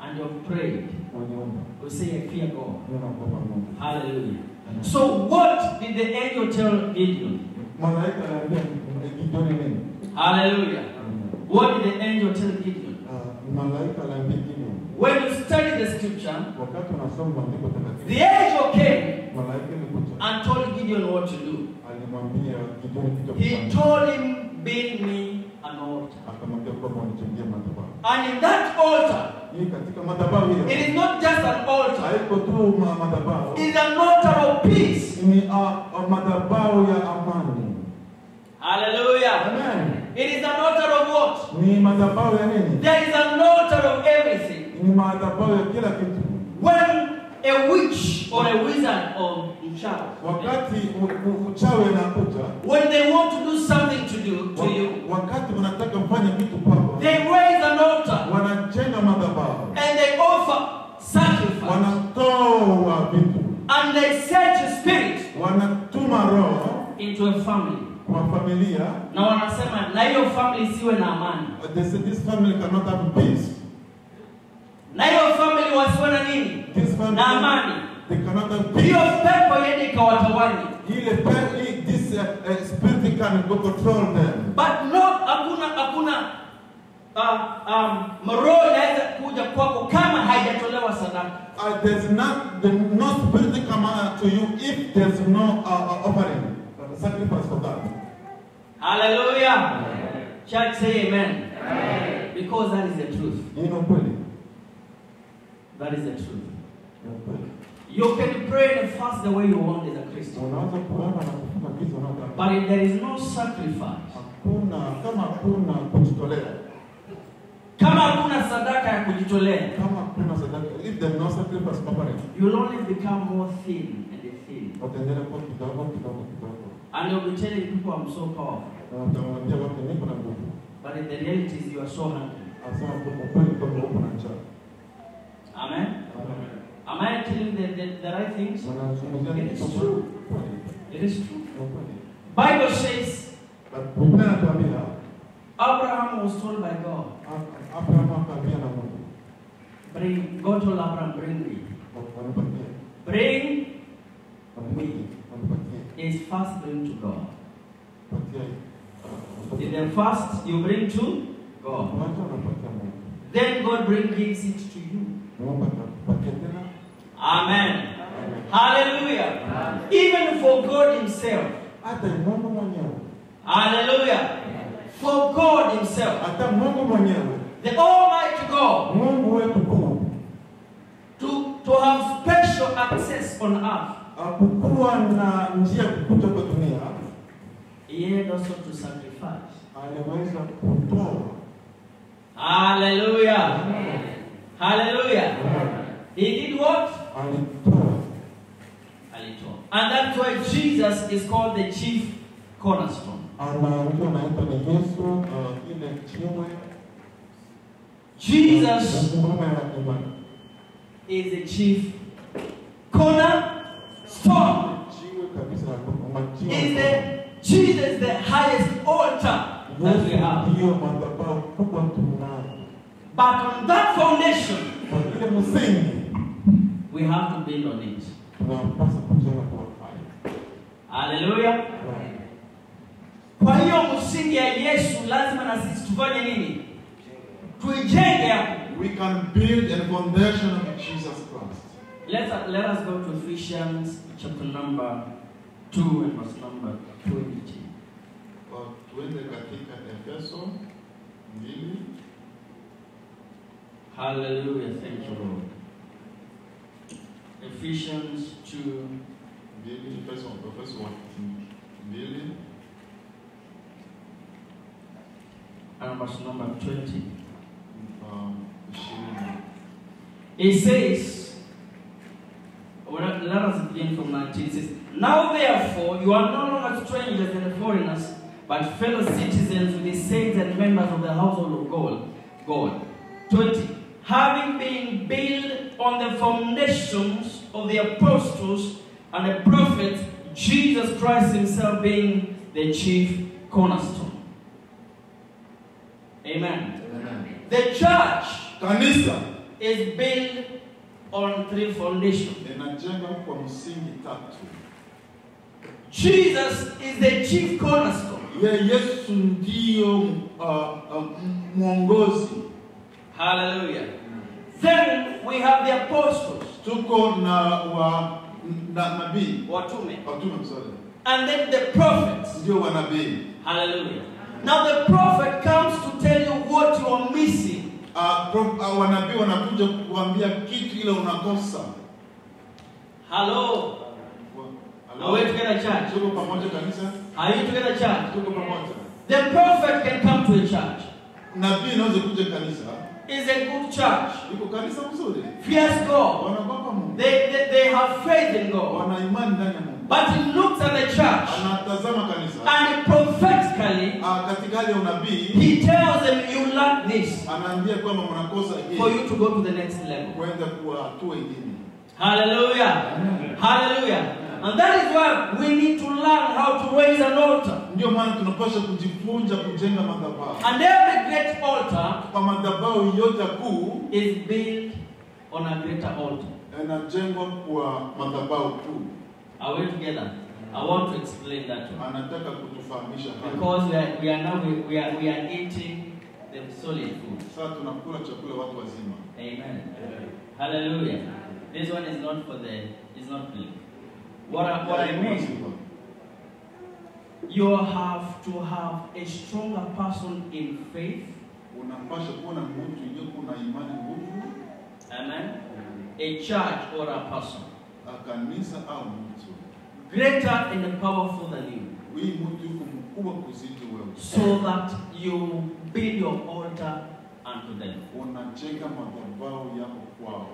Speaker 1: And you've prayed.
Speaker 2: Wanyomba.
Speaker 1: You say, I fear God.
Speaker 2: Ndio.
Speaker 1: Hallelujah. So, what did the angel tell Gideon?
Speaker 2: Malaika anaambia Gideoni nini?
Speaker 1: Hallelujah. What did the angel tell Gideon?
Speaker 2: Malaika anaambia Gideoni.
Speaker 1: When you study the scripture,
Speaker 2: Wakati unasoma maandiko takatifu.
Speaker 1: the angel came
Speaker 2: Malaika alikuja.
Speaker 1: and told Gideon what to do.
Speaker 2: Alimwambia Gideoni kitu
Speaker 1: He told him, Build me an altar.
Speaker 2: Akamwambia kwamba unichengee madhabahu.
Speaker 1: And in that altar,
Speaker 2: Hii katika madhabahu hiyo.
Speaker 1: is not just an altar,
Speaker 2: Haiko tu ma- madhabahu.
Speaker 1: it is an altar of peace.
Speaker 2: Ni madhabahu ya amani.
Speaker 1: Hallelujah.
Speaker 2: Amen.
Speaker 1: It is an altar of what?
Speaker 2: Ni madhabahu ya nini?
Speaker 1: There is an altar of everything.
Speaker 2: Ni madhabahu ya kila kitu.
Speaker 1: When a witch or a wizard or a child,
Speaker 2: Wakati uchawi anakuja,
Speaker 1: when they want to do something to do to you,
Speaker 2: wakati wanataka mfanye kitu kwako,
Speaker 1: they raise an altar
Speaker 2: wanajenga madhabahu,
Speaker 1: and they offer sacrifice
Speaker 2: wanatoa vitu,
Speaker 1: and they set a spirit
Speaker 2: wanatuma roho
Speaker 1: into a family.
Speaker 2: Kwa familia.
Speaker 1: Na wanasema na hiyo family isiwe na amani,
Speaker 2: They say this family cannot have peace.
Speaker 1: na hiyo family wasiwe na nini,
Speaker 2: This family,
Speaker 1: na amani.
Speaker 2: they cannot have peace.
Speaker 1: Hiyo pepo yende ikawatawanye,
Speaker 2: Ile pepo this uh, uh, spirit can go control them.
Speaker 1: but no, hakuna hakuna uh, um, roho inaweza kuja kwako kama haijatolewa sadaka.
Speaker 2: Uh, there's not the no spirit come uh, to you if there's no uh, uh, offering, uh, sacrifice for that.
Speaker 1: Hallelujah. Church say amen. Because that is the truth. That is the truth. You can pray and fast the way you want as a Christian. But if there is no sacrifice,
Speaker 2: kama hakuna
Speaker 1: sadaka ya kujitolea,
Speaker 2: if there's no sacrifice
Speaker 1: you'll only become more thin and thin. And you'll be telling people I'm so powerful.
Speaker 2: na utawaambia watu niko na nguvu.
Speaker 1: But in the reality is you are so hungry.
Speaker 2: Anasema kwa kweli kwamba uko na njaa.
Speaker 1: Amen. Am I telling the, the, the right things? It is true. It is true. Bible says
Speaker 2: Na Biblia inatuambia
Speaker 1: Abraham was told by God,
Speaker 2: A- Abraham akaambia na Mungu,
Speaker 1: bring God told Abraham, bring me. Bring
Speaker 2: wanipatie,
Speaker 1: is first bring to God.
Speaker 2: patie.
Speaker 1: In the first you bring to God.
Speaker 2: Kwanza unapatia Mungu.
Speaker 1: Then God brings it to you.
Speaker 2: Naomba nakupatia tena.
Speaker 1: Amen. Hallelujah. Even for God Himself.
Speaker 2: Hata Mungu
Speaker 1: Hallelujah. For God Himself.
Speaker 2: hata Mungu mwenyewe,
Speaker 1: The Almighty God.
Speaker 2: Mungu wetu kuu,
Speaker 1: To, to have special access on earth.
Speaker 2: Hakukuwa na njia ya kukuja kwa dunia,
Speaker 1: He had also to sacrifice.
Speaker 2: aliweza kutoa.
Speaker 1: Hallelujah. Hallelujah. He did what?
Speaker 2: Alitoa.
Speaker 1: Alito. And that's why Jesus is called the chief cornerstone.
Speaker 2: Anaitwa naitwa ni Yesu, uh, ile jiwe
Speaker 1: Jesus
Speaker 2: ngome ya imani.
Speaker 1: is the chief cornerstone.
Speaker 2: Jiwe kabisa.
Speaker 1: Is the Jesus the highest altar that we have.
Speaker 2: ndiyo madhabahu kubwa tunayo.
Speaker 1: But on that foundation,
Speaker 2: Kwa ile msingi
Speaker 1: we have to build on it.
Speaker 2: tunapaswa kujenga kwa hayo.
Speaker 1: Hallelujah. Kwa hiyo msingi ya Yesu lazima na sisi tufanye nini? Tuijenge hapo.
Speaker 2: We can build a foundation of Jesus
Speaker 1: Let's, let us go to Ephesians chapter number 2 and verse number 20.
Speaker 2: Tuende katika Efeso mbili
Speaker 1: Hallelujah. Thank you, Lord. Ephesians 2
Speaker 2: mbili Efeso Efeso mbili
Speaker 1: and verse number 20.
Speaker 2: um.
Speaker 1: It says, from uh, 19. Says, Now therefore, you are no longer strangers and foreigners, but fellow citizens with the saints and members of the household of God. God. 20. Having been built on the foundations of the apostles and the prophets, Jesus Christ Himself being the chief cornerstone. Amen.
Speaker 2: Amen.
Speaker 1: The church
Speaker 2: Kanisa
Speaker 1: is built on three foundations.
Speaker 2: linajengwa kwa msingi tatu.
Speaker 1: Jesus is the chief cornerstone.
Speaker 2: Ye Yesu ndiyo uh, uh, mwongozi.
Speaker 1: Hallelujah. Then we have the apostles,
Speaker 2: Tuko na wa na nabii
Speaker 1: watume,
Speaker 2: watume sorry,
Speaker 1: and then the prophets.
Speaker 2: ndio wanabii.
Speaker 1: Hallelujah. Now the prophet comes to tell you what you are missing.
Speaker 2: Uh, wanabii wanakuja kukuambia kitu ile unakosa.
Speaker 1: Hello.
Speaker 2: Hello?
Speaker 1: Are we together, church?
Speaker 2: Tuko pamoja kanisa?
Speaker 1: Are you together, church?
Speaker 2: Tuko pamoja.
Speaker 1: The prophet can come to a church.
Speaker 2: Nabii kuja kanisa.
Speaker 1: Is a good church.
Speaker 2: Kanisa mzuri.
Speaker 1: Fears God.
Speaker 2: Wanaogopa Mungu.
Speaker 1: They, they, they have faith in God.
Speaker 2: Wana imani ndani ya.
Speaker 1: But he looks at the church
Speaker 2: Anatazama kanisa.
Speaker 1: and prophetically
Speaker 2: Ah, katika hali ya unabii
Speaker 1: he tells them you lack this
Speaker 2: anaambia kwamba mnakosa
Speaker 1: for you to go to the next level.
Speaker 2: kwenda kwa hatua ingine.
Speaker 1: Hallelujah. Hallelujah. And that is why we need to learn how to raise an altar.
Speaker 2: Ndio maana tunapaswa kujifunza kujenga madhabahu.
Speaker 1: And every great altar
Speaker 2: Kwa madhabahu yote kuu
Speaker 1: is built on a greater altar.
Speaker 2: yanajengwa kwa madhabahu kuu.
Speaker 1: Are we together? I want to explain that one.
Speaker 2: Ah, kutufahamisha.
Speaker 1: Because we are, we are now we, we are, we are eating the solid food.
Speaker 2: Sasa tunakula chakula watu wazima.
Speaker 1: Amen. Hallelujah. This one is not for the, it's not clean. What I, what I mean, you have to have a stronger person in faith.
Speaker 2: Unapaswa kuwa na mtu yuko na imani nguvu,
Speaker 1: Amen. A church or a person.
Speaker 2: A au mtu.
Speaker 1: Greater and powerful than you.
Speaker 2: Huyu mtu yuko mkubwa kuzidi wewe.
Speaker 1: So that you build your altar unto them.
Speaker 2: Unajenga madhabahu yako kwao.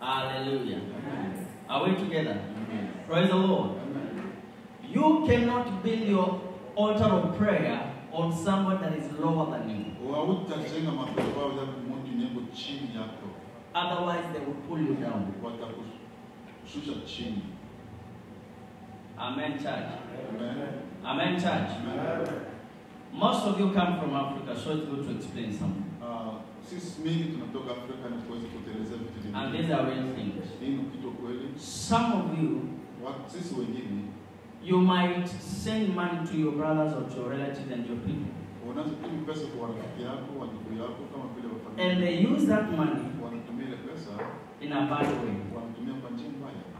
Speaker 1: Hallelujah.
Speaker 2: Amen.
Speaker 1: Are we together?
Speaker 2: Amen.
Speaker 1: Praise the Lord.
Speaker 2: Amen.
Speaker 1: You cannot build your altar of prayer on someone that is lower than you.
Speaker 2: Hautajenga madhabahu ya mtu nyeko chini yako,
Speaker 1: Otherwise, they will pull you down.
Speaker 2: Chini.
Speaker 1: Amen, church.
Speaker 2: Amen.
Speaker 1: Amen, church.
Speaker 2: Amen.
Speaker 1: Most of you come from Africa, so it's good to explain something.
Speaker 2: Ah, sisi mingi tunatoka Afrika na tuweze kutelezea vitu
Speaker 1: And these are real things.
Speaker 2: Hii ni kitu kweli.
Speaker 1: Some of you,
Speaker 2: Sisi wengine
Speaker 1: you might send money to your brothers or to your relatives and your people.
Speaker 2: unazotuma pesa kwa rafiki yako, yako, kama vile
Speaker 1: And they use that money
Speaker 2: Wanatumia ile pesa,
Speaker 1: in a bad way.
Speaker 2: wanatumia kwa njia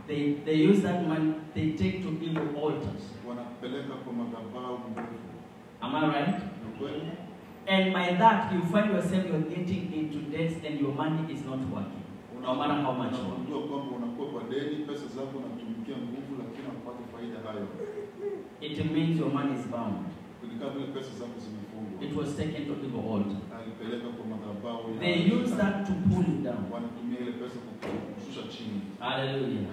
Speaker 1: They, they use that money, they take to evil altars.
Speaker 2: wanapeleka kwa madhabahu mbovu.
Speaker 1: Am I right? And by that, you find yourself you're getting into debts and your money is not working. No matter how much you want.
Speaker 2: Unagundua kwamba unakuwa kwa deni, pesa zako unatumikia nguvu, lakini unapata faida hayo.
Speaker 1: It means your money is bound.
Speaker 2: Kulingana vile pesa zako zimefungwa.
Speaker 1: It was taken to evil altar.
Speaker 2: Alipeleka kwa madhabahu ya
Speaker 1: They use that to pull you down.
Speaker 2: wanatumia ile pesa kukushusha chini.
Speaker 1: Hallelujah.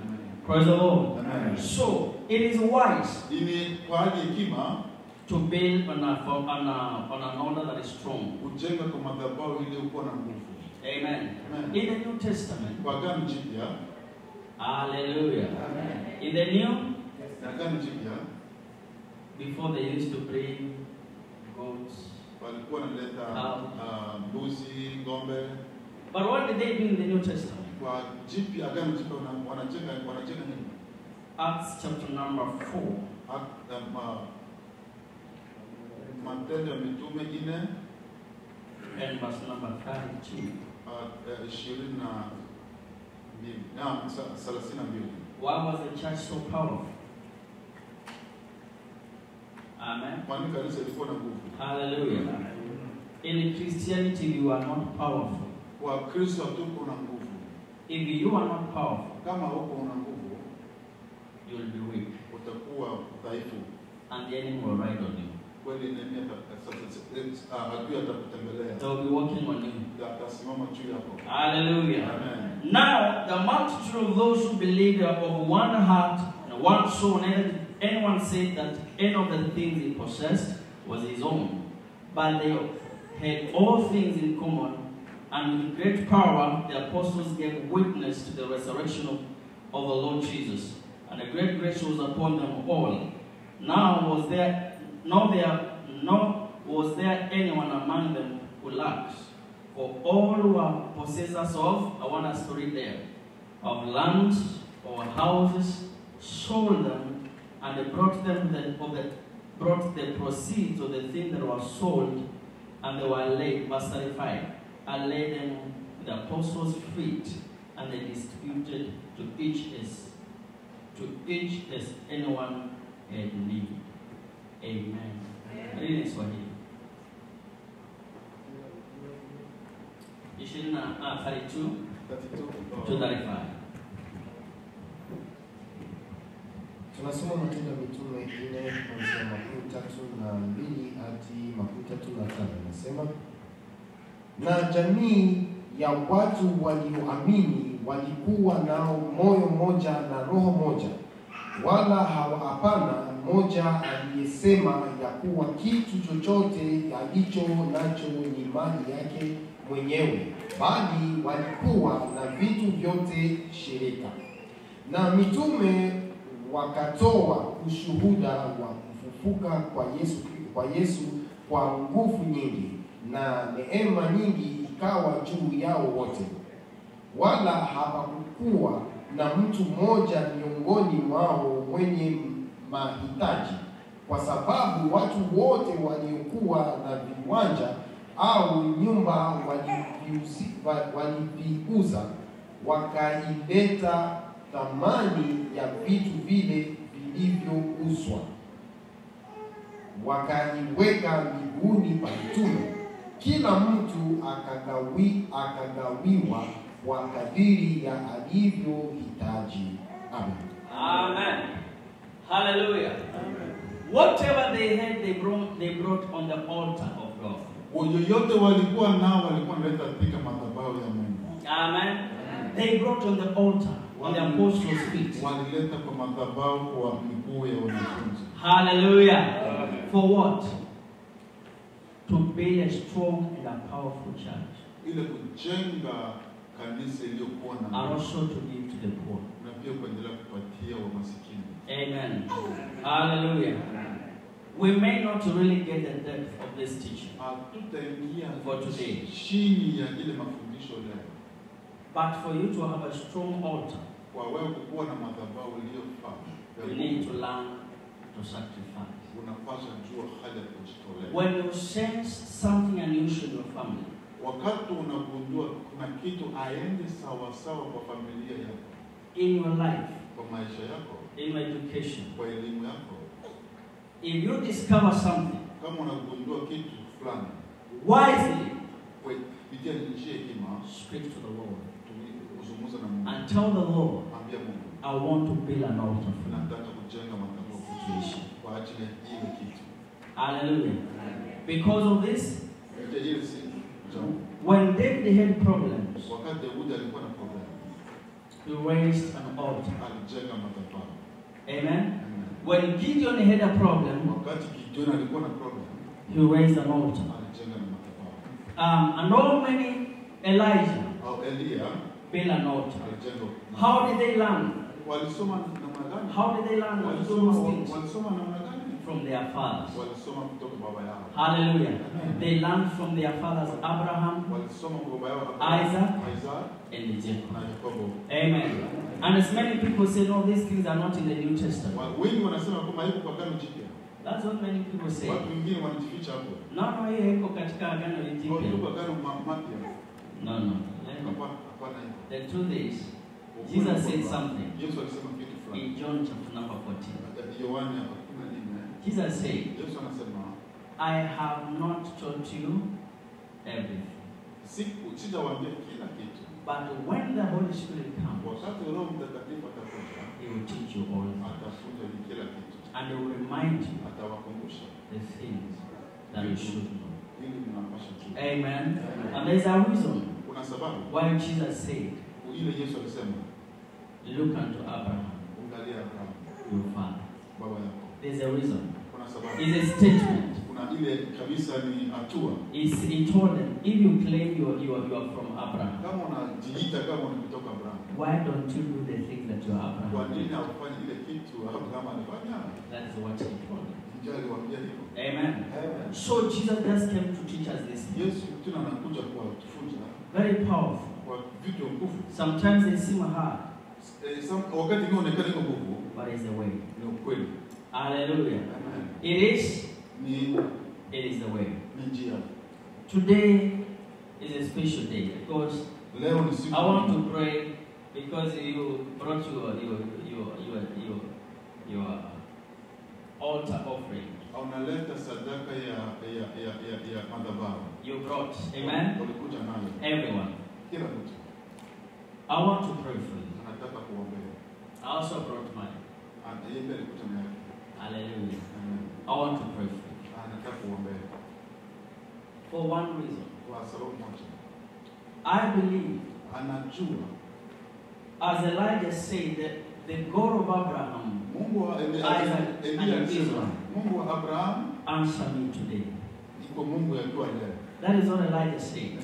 Speaker 2: Amen.
Speaker 1: Praise the Lord.
Speaker 2: Amen.
Speaker 1: So it is wise
Speaker 2: Ini kwa hali ya hekima
Speaker 1: to build on a, on a, on an altar that is strong.
Speaker 2: kujenga kwa madhabahu ili uko na nguvu.
Speaker 1: Amen.
Speaker 2: Amen.
Speaker 1: In the New Testament,
Speaker 2: Kwa agano jipya,
Speaker 1: hallelujah. In the New,
Speaker 2: jipya
Speaker 1: before they used to bring goats.
Speaker 2: ah.
Speaker 1: But what did they do in the New Testament?
Speaker 2: Kwa jipya, agano jipya wanajenga wanajenga nini?
Speaker 1: Acts chapter number 4.
Speaker 2: Ak- ah, ma- Matendo ya Mitume nne
Speaker 1: and verse number 32.
Speaker 2: ah, eh, ishirini na mbili na sa- thelathini na.
Speaker 1: Why was the church so powerful? Amen.
Speaker 2: Kwani kanisa ilikuwa na nguvu.
Speaker 1: Hallelujah. In Christianity, you are not powerful.
Speaker 2: Kwa Kristo hatuko na nguvu.
Speaker 1: If you are not powerful,
Speaker 2: Kama huko una nguvu,
Speaker 1: you will be weak,
Speaker 2: utakuwa dhaifu.
Speaker 1: and the enemy will ride on you.
Speaker 2: Kweli Nehemia ata- sasa- adui atakutembelea,
Speaker 1: They will be working on you.
Speaker 2: atasimama juu yako.
Speaker 1: Hallelujah.
Speaker 2: Amen.
Speaker 1: Now, the multitude of those who believed are of one heart and one soul. Neither did anyone say that any of the things he possessed was his own, but they had all things in common. And with great power, the apostles gave witness to the resurrection of, of the Lord Jesus, and a great grace was upon them all. Now was there no there no was there anyone among them who lacked? For all who are possessors of, I want us to read there, of land or houses, sold them, and they brought them the, of the brought the proceeds of the thing that was sold, and they were laid, verse 35, and laid them at the apostles' feet, and they distributed to each as to each as anyone had need. Amen. Read in Swahili. Ishirini na ah, 32 to 35.
Speaker 3: Tunasoma Matendo ya Mitume nne kuanzia makumi tatu na mbili hadi makumi tatu na tano inasema, na jamii ya watu walioamini walikuwa nao moyo mmoja na roho moja, wala hapana mmoja aliyesema ya kuwa kitu chochote alicho nacho ni mali yake mwenyewe, bali walikuwa na vitu vyote shirika. Na mitume wakatoa ushuhuda wa kufufuka kwa Yesu kwa Yesu kwa nguvu nyingi, na neema nyingi ikawa juu yao wote. Wala hapakukuwa na mtu mmoja miongoni mwao mwenye mahitaji, kwa sababu watu wote waliokuwa na viwanja au nyumba waliviuza, wakaileta thamani ya vitu vile vilivyouzwa, wakaiweka miguuni pa mitume. Kila mtu akagawi, akagawiwa kwa kadiri ya alivyohitaji. Amen.
Speaker 1: Amen. Hallelujah. Whatever they had, they brought, they brought on the altar of God.
Speaker 2: Yoyote walikuwa nao walikuwa wanaleta katika madhabahu ya Mungu.
Speaker 1: Amen. They brought on the altar, on the apostles' feet.
Speaker 2: Walileta kwa madhabahu kwa miguu ya wanafunzi.
Speaker 1: Hallelujah. For what? To build a strong and a powerful church.
Speaker 2: ile kujenga kanisa iliyokuwa na
Speaker 1: And also to give to the poor.
Speaker 2: na pia kuendelea kupatia wa masikini.
Speaker 1: Amen. Hallelujah. We may not really get the depth of this teaching, For today.
Speaker 2: chini ya ile mafundisho leo,
Speaker 1: but for you to have a strong altar,
Speaker 2: kwa wewe kukuwa na madhabahu iliyofaa
Speaker 1: you need to learn to sacrifice.
Speaker 2: unapaswa jua haja ya kujitolea.
Speaker 1: When you sense something unusual in your family,
Speaker 2: Wakati unagundua kuna kitu aende sawa sawa kwa familia yako,
Speaker 1: in your life,
Speaker 2: kwa maisha yako,
Speaker 1: in your education,
Speaker 2: kwa elimu yako,
Speaker 1: if you discover something.
Speaker 2: Kama unagundua kitu fulani.
Speaker 1: Wisely,
Speaker 2: kupitia njia hekima,
Speaker 1: speak to the Lord.
Speaker 2: Kuzungumza na Mungu,
Speaker 1: and tell the Lord,
Speaker 2: ambia Mungu,
Speaker 1: I want to build an altar
Speaker 2: nataka kujenga madhabahu kwa ajili ya ile kitu.
Speaker 1: Hallelujah. Because of this,
Speaker 2: Kupitia ile si jambo.
Speaker 1: when David had problems,
Speaker 2: Wakati Daudi alikuwa na problem,
Speaker 1: he raised an altar. Amen.
Speaker 2: Amen.
Speaker 1: When Gideon had a problem,
Speaker 2: Wakati Gideon alikuwa na problem,
Speaker 1: he raised an altar.
Speaker 2: alijenga na madhabahu.
Speaker 1: Um, and all many Elijah built an altar. How did they learn?
Speaker 2: Walisoma namna gani?
Speaker 1: How did they learn those
Speaker 2: Walisoma
Speaker 1: things?
Speaker 2: walisoma namna gani?
Speaker 1: From their fathers.
Speaker 2: Walisoma kutoka baba yao.
Speaker 1: Hallelujah. They learned from their fathers Abraham
Speaker 2: Walisoma kwa baba yao
Speaker 1: Isaac.
Speaker 2: Isaac
Speaker 1: and Jacob. Amen. And as many people say, no, these things are not in the New Testament.
Speaker 2: Wengi wanasema kwamba haiko kwa agano jipya.
Speaker 1: That's what many people say.
Speaker 2: Watu wengine wanajificha hapo.
Speaker 1: No, no, hiyo iko katika agano jipya.
Speaker 2: kwa agano mapya.
Speaker 1: No, no.
Speaker 2: Hapana.
Speaker 1: The truth is, Jesus said something
Speaker 2: Yesu alisema kitu fulani.
Speaker 1: in John chapter number 14. Jesus said,
Speaker 2: Yesu anasema
Speaker 1: I have not taught you everything.
Speaker 2: siku kila kitu.
Speaker 1: But when the Holy Spirit comes,
Speaker 2: Wakati Roho Mtakatifu atakuja,
Speaker 1: He will teach you all
Speaker 2: atafunza kila kitu.
Speaker 1: And He will remind you
Speaker 2: Atawakumbusha
Speaker 1: the things that you should know.
Speaker 2: mnapasha tu.
Speaker 1: Amen. And there's a reason
Speaker 2: Kuna sababu
Speaker 1: why Jesus said,
Speaker 2: ile Yesu alisema,
Speaker 1: Look unto Abraham,
Speaker 2: angalia
Speaker 1: your father.
Speaker 2: baba yako.
Speaker 1: There's a reason. It's a statement.
Speaker 2: Kuna ile kabisa ni hatua.
Speaker 1: It's, he told them, if you claim you are, you are, you are from Abraham,
Speaker 2: Kama unajiita kama ni kutoka Abrahamu,
Speaker 1: why don't you do the things that you are Abraham?
Speaker 2: nini haufanyi ile kitu Abrahamu?
Speaker 1: That is what he told them.
Speaker 2: Hivyo.
Speaker 1: Amen. So Jesus just came to teach us this.
Speaker 2: Yesu tena anakuja kuwafunza
Speaker 1: Very powerful.
Speaker 2: kwa vitu nguvu.
Speaker 1: Sometimes they seem hard,
Speaker 2: Eh, some- wakati mwingine unaonekana iko
Speaker 1: but it's the way. Hallelujah.
Speaker 2: Amen.
Speaker 1: It is, it is the way. Today is a special day because
Speaker 2: Leo ni siku.
Speaker 1: I want to pray because you brought your your your your your, your altar offering.
Speaker 2: Unaleta sadaka ya ya ya ya, ya madhabahu.
Speaker 1: You brought, Amen.
Speaker 2: Ulikuja nayo.
Speaker 1: Everyone,
Speaker 2: Kila mtu
Speaker 1: I want to pray for you.
Speaker 2: kuombea.
Speaker 1: I also brought mine.
Speaker 2: Ana- Yeye pia alikuja nayo.
Speaker 1: Hallelujah.
Speaker 2: Amen.
Speaker 1: I want to pray for you for one reason.
Speaker 2: kwa sababu moja.
Speaker 1: I believe, as Elijah said, that the God of Abraham
Speaker 2: Mungu wa
Speaker 1: Isaac and Israel.
Speaker 2: Mungu wa Abrahamu
Speaker 1: answer me today.
Speaker 2: iko Mungu yakiwa leo.
Speaker 1: That is what Elijah said.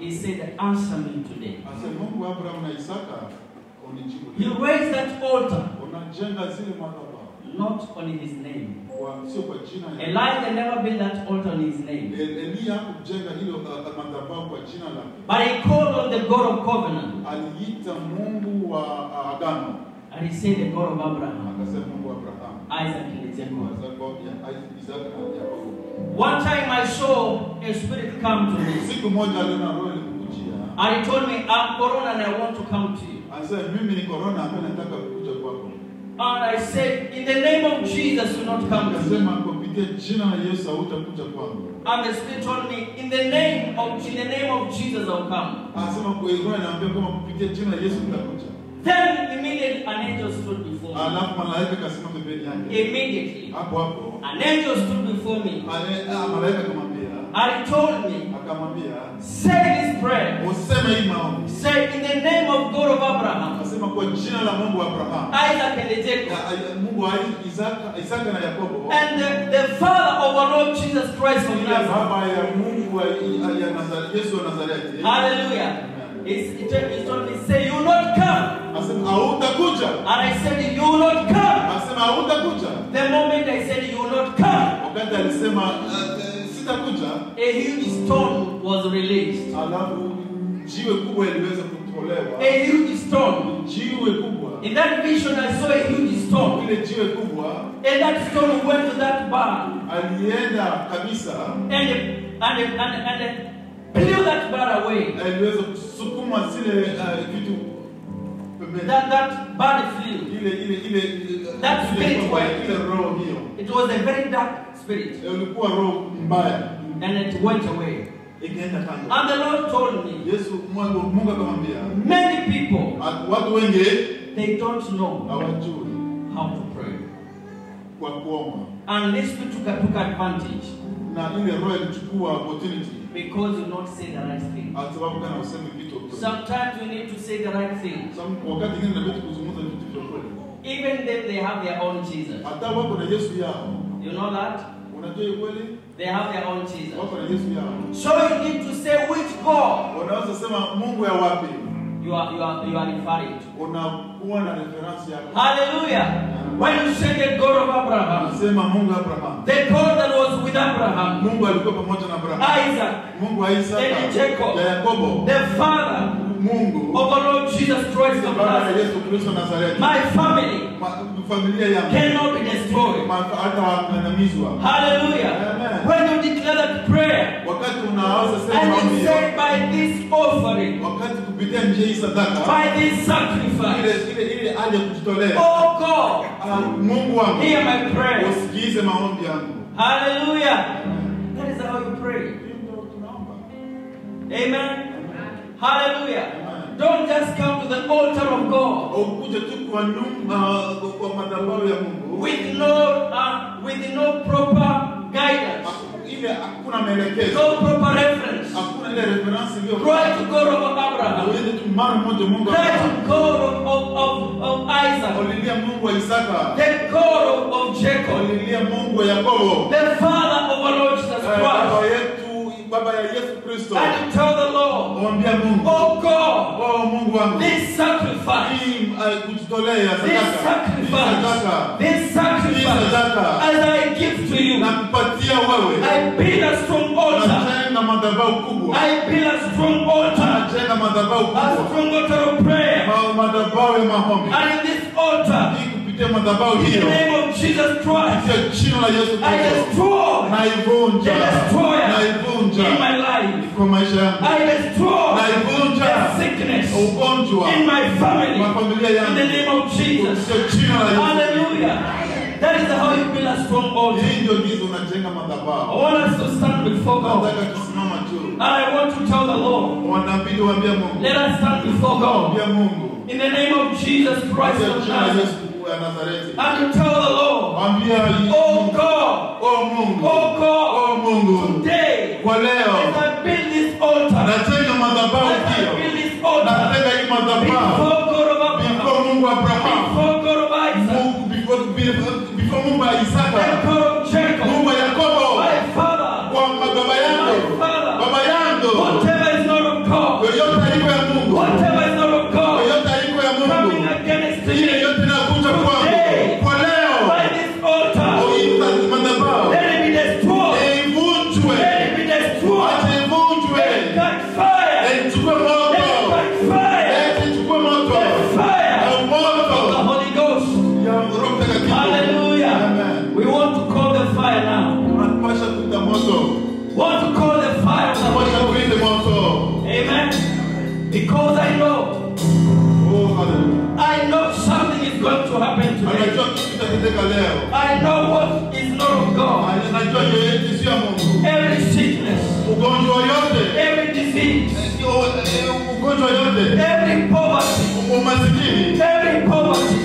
Speaker 1: He said, Answer me today.
Speaker 2: Asa Mungu wa Abrahamu na Isaka unijibu.
Speaker 1: He raised that altar,
Speaker 2: Unajenga zile madhabahu
Speaker 1: not on his name.
Speaker 2: kwa sio kwa
Speaker 1: Elijah never built that altar on his name.
Speaker 2: Eh, eh, El- Elia hakujenga hilo eh, madhabahu kwa jina lake.
Speaker 1: But he called on the God of covenant.
Speaker 2: Aliita Mungu wa agano.
Speaker 1: And he said, The God of Abraham. Isaac, and Jacob.
Speaker 2: Yakobo, ya- Isaka na Yakobo.
Speaker 1: One time I saw a spirit come to me.
Speaker 2: Siku moja aliona roho ilikujia.
Speaker 1: And he told me, I'm Corona and I want to come to you. And I said, In the name of Jesus, do not come to me.
Speaker 2: Akasema kupitia jina la Yesu hautakuja kwangu.
Speaker 1: And the spirit told me, In the name of in the name of Jesus, I'll come.
Speaker 2: Anasema kwa roho anaambia kama kupitia jina la Yesu nitakuja.
Speaker 1: Then immediately an angel stood before me.
Speaker 2: Alafu malaika akasema pembeni yake.
Speaker 1: Immediately. An angel stood before me.
Speaker 2: Ah,
Speaker 1: And he told me,
Speaker 2: akamwambia
Speaker 1: Say this prayer.
Speaker 2: useme hii maombi.
Speaker 1: Say, In the name of God of Abraham,
Speaker 2: Akasema kwa jina la Mungu wa Abrahamu.
Speaker 1: Isaac, and Jacob.
Speaker 2: Na, Mungu wa Isaka, Isaka na Yakobo.
Speaker 1: And the, the father of our Lord Jesus Christ of Nazareth.
Speaker 2: baba ya Mungu wa ya Nazareti, Yesu wa Nazareti.
Speaker 1: Hallelujah. He it, it told me, say, you will not come.
Speaker 2: Asema hautakuja.
Speaker 1: And I said, you will not come.
Speaker 2: Asema hautakuja.
Speaker 1: The moment I said, you will not come,
Speaker 2: Wakati alisema eh,
Speaker 1: a huge stone was released.
Speaker 2: alafu jiwe kubwa iliweza kutolewa.
Speaker 1: A huge stone.
Speaker 2: Jiwe kubwa.
Speaker 1: In that vision, I saw a huge stone.
Speaker 2: Ile jiwe kubwa
Speaker 1: And that stone went to that barn
Speaker 2: alienda kabisa
Speaker 1: and, and, and, and blew that barn away.
Speaker 2: na kusukuma zile uh, vitu pembeni.
Speaker 1: That, that barn flew.
Speaker 2: ile ile ile uh, ile
Speaker 1: That spirit went.
Speaker 2: ile roho hiyo
Speaker 1: It was a very dark spirit.
Speaker 2: Ulikuwa roho mbaya
Speaker 1: And it went away. And the Lord told me,
Speaker 2: Yesu Mungu Mungu akamwambia
Speaker 1: many people,
Speaker 2: "Watu- watu wengi
Speaker 1: they don't know how to pray. And these people took, took advantage
Speaker 2: na ile roho ilichukua opportunity
Speaker 1: because you not say the right thing.
Speaker 2: kwa sababu kana useme vitu kweli.
Speaker 1: Sometimes we need to say the right thing.
Speaker 2: Some- wakati mwingine inabidi kuzungumza vitu vya kweli.
Speaker 1: Even then they have their own Jesus.
Speaker 2: Hata wako na Yesu yao,
Speaker 1: You know that?
Speaker 2: Unajua hiyo kweli,
Speaker 1: They have their own Jesus.
Speaker 2: wako na Yesu yao.
Speaker 1: So you need to say which God
Speaker 2: Mungu ya wapi,
Speaker 1: you are you are you are referring to.
Speaker 2: unakuwa na reference yako.
Speaker 1: Hallelujah. When you say the God of Abraham,
Speaker 2: Unasema Mungu Abraham.
Speaker 1: the God that was with Abraham,
Speaker 2: Mungu alikuwa pamoja na Abraham.
Speaker 1: Isaac,
Speaker 2: Mungu Isaka,
Speaker 1: And Jacob.
Speaker 2: Yakobo,
Speaker 1: the Father
Speaker 2: Mungu
Speaker 1: of our Lord Jesus Christ of Nazareth,
Speaker 2: Yesu Kristo Nazareti.
Speaker 1: my family
Speaker 2: Familia yangu
Speaker 1: cannot be destroyed. Hallelujah.
Speaker 2: Amen.
Speaker 1: When you declare that prayer
Speaker 2: Wakati unaanza sema
Speaker 1: and you say by this offering,
Speaker 2: wakati kupitia njia hii sadaka,
Speaker 1: by this sacrifice,
Speaker 2: ile ile ya kujitolea,
Speaker 1: oh God,
Speaker 2: Ah, Mungu wangu,
Speaker 1: hear my prayer.
Speaker 2: usikize maombi yangu.
Speaker 1: Hallelujah. That is how you pray.
Speaker 2: Amen.
Speaker 1: Amen. Hallelujah. Don't just come to the altar of God
Speaker 2: Ukuje tu kwa nyumba kwa madhabahu ya Mungu
Speaker 1: with no uh, with no proper guidance,
Speaker 2: ile hakuna maelekezo,
Speaker 1: no proper reference.
Speaker 2: hakuna ile reference iliyo
Speaker 1: Cry to God of Abraham.
Speaker 2: Uende tu mara moja Mungu
Speaker 1: Cry to God of, of, of, of Isaac.
Speaker 2: Ulilia Mungu wa Isaka,
Speaker 1: The God of, Jacob.
Speaker 2: ulilia Mungu wa Yakobo,
Speaker 1: The Father of our Lord Jesus
Speaker 2: Eh,
Speaker 1: Christ.
Speaker 2: Baba ya Yesu Kristo.
Speaker 1: And you tell the Lord,
Speaker 2: Mwambia Mungu,
Speaker 1: Oh God,
Speaker 2: oh Mungu wangu,
Speaker 1: this sacrifice,
Speaker 2: hii eh, kujitolea sadaka, sadaka
Speaker 1: sacrifice, this sacrifice, as I give to you,
Speaker 2: nakupatia wewe.
Speaker 1: I build a strong altar.
Speaker 2: Najenga madhabahu kubwa,
Speaker 1: I build a strong altar,
Speaker 2: najenga madhabahu kubwa, a
Speaker 1: strong altar of prayer.
Speaker 2: Ma- madhabahu ya maombi.
Speaker 1: And in this altar,
Speaker 2: Kupitia madhabahu
Speaker 1: the
Speaker 2: hiyo,
Speaker 1: name of Jesus Christ,
Speaker 2: kupitia jina la Yesu
Speaker 1: I
Speaker 2: Kristo,
Speaker 1: destroy
Speaker 2: naivunja, naivunja
Speaker 1: in my life.
Speaker 2: kwa maisha yangu,
Speaker 1: I destroy
Speaker 2: naivunja ugonjwa
Speaker 1: in my family.
Speaker 2: kwa familia
Speaker 1: In
Speaker 2: yangu,
Speaker 1: the name of Jesus.
Speaker 2: jina la Yesu.
Speaker 1: Hallelujah. That is how you build a strong altar.
Speaker 2: Hii ndio gizo unajenga
Speaker 1: I
Speaker 2: madhabahu.
Speaker 1: want us to stand before God.
Speaker 2: Nataka tusimama juu,
Speaker 1: And I want to tell the Lord,
Speaker 2: wanabidi waambie Mungu,
Speaker 1: let us stand before God.
Speaker 2: Waambie Mungu,
Speaker 1: In the name of Jesus Christ of Nazareth.
Speaker 2: Yesu wa Nazareti,
Speaker 1: And to tell the Lord, Oh God,
Speaker 2: oh Mungu,
Speaker 1: oh God,
Speaker 2: oh Mungu,
Speaker 1: today,
Speaker 2: kwa leo.
Speaker 1: as I build this altar,
Speaker 2: najenga madhabahu hiyo,
Speaker 1: build this altar,
Speaker 2: najenga hii madhabahu.
Speaker 1: before God of Abraham,
Speaker 2: before Mungu Abrahamu,
Speaker 1: before God of Isaac,
Speaker 2: Mungu before before Mungu Isaka,
Speaker 1: Every sickness, every disease, every poverty, every poverty,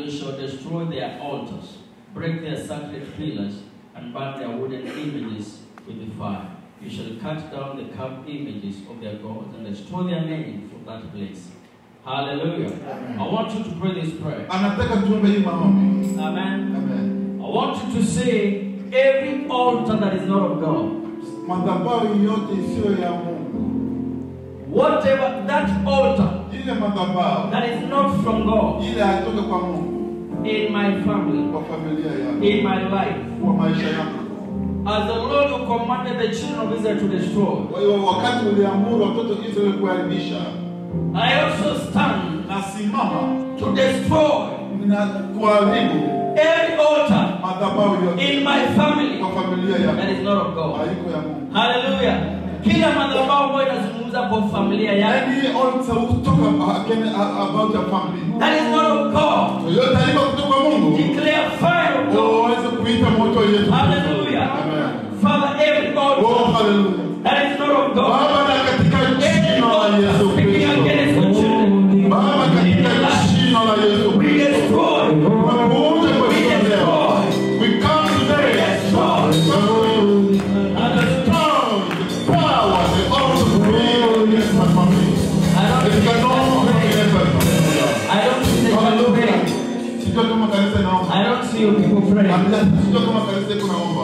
Speaker 1: And you shall destroy their altars, break their sacred pillars, and burn their wooden images with the fire. You shall cut down the carved images of their gods and destroy their name from that place. Hallelujah. I want you to pray this prayer.
Speaker 2: Anataka tuombe hii maombi.
Speaker 1: Amen.
Speaker 2: Amen.
Speaker 1: I want you to say every altar that is not of God,
Speaker 2: Madhabahu yote isiyo ya Mungu.
Speaker 1: whatever that altar
Speaker 2: Ile madhabahu
Speaker 1: that is not from God.
Speaker 2: ile atoke kwa Mungu,
Speaker 1: in my family,
Speaker 2: kwa familia yako,
Speaker 1: in my life,
Speaker 2: kwa maisha yako.
Speaker 1: as the Lord who commanded the children of Israel to destroy,
Speaker 2: Kwa hiyo wakati uliamuru watoto Israeli kuharibisha,
Speaker 1: I also stand
Speaker 2: nasimama
Speaker 1: to destroy
Speaker 2: na kuharibu
Speaker 1: every altar
Speaker 2: madhabahu yote.
Speaker 1: in my family.
Speaker 2: Kwa familia
Speaker 1: that is not of God.
Speaker 2: haiko ya Mungu.
Speaker 1: Hallelujah. Kila madhabahu ambayo inazungumza kwa familia yako
Speaker 2: Yaani hii kutoka again uh, about your family.
Speaker 1: that is not of God,
Speaker 2: Yote haiko kutoka Mungu.
Speaker 1: declare fire of God.
Speaker 2: Waweze kuita moto yetu.
Speaker 1: Hallelujah.
Speaker 2: Amen.
Speaker 1: Father, every
Speaker 2: Oh, hallelujah.
Speaker 1: that is not of God,
Speaker 2: Baba na katika jina la Yesu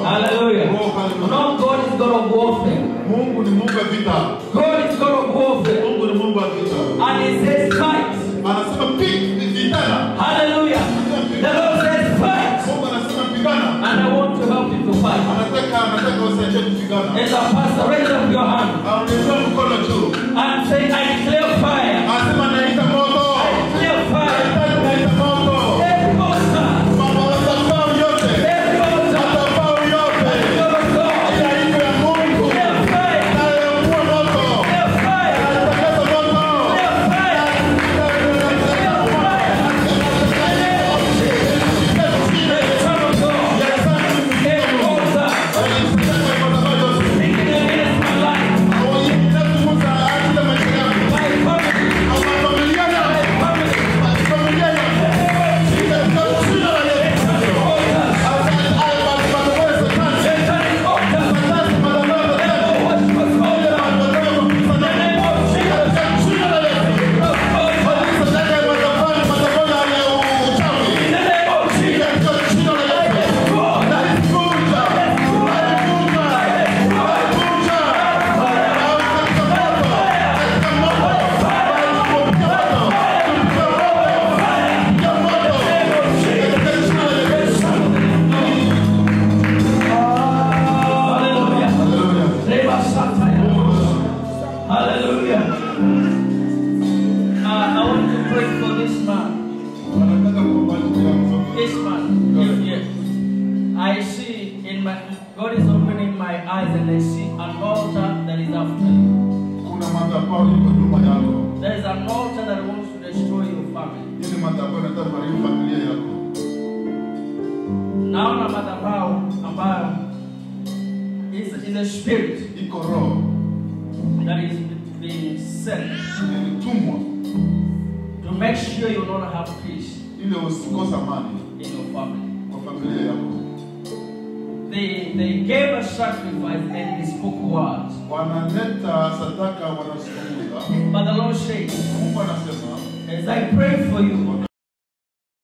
Speaker 2: Hallelujah.
Speaker 1: No, God is God of warfare.
Speaker 2: Mungu ni Mungu wa vita.
Speaker 1: God is God of warfare.
Speaker 2: Mungu ni Mungu wa vita.
Speaker 1: And He says fight.
Speaker 2: Anasema
Speaker 1: Hallelujah. The Lord says fight.
Speaker 2: Mungu anasema pigana.
Speaker 1: And I want to help you to fight.
Speaker 2: Anataka anataka usaidie kupigana.
Speaker 1: As a pastor, raise up your hand
Speaker 2: Aonyesha mkono juu.
Speaker 1: and say, I declare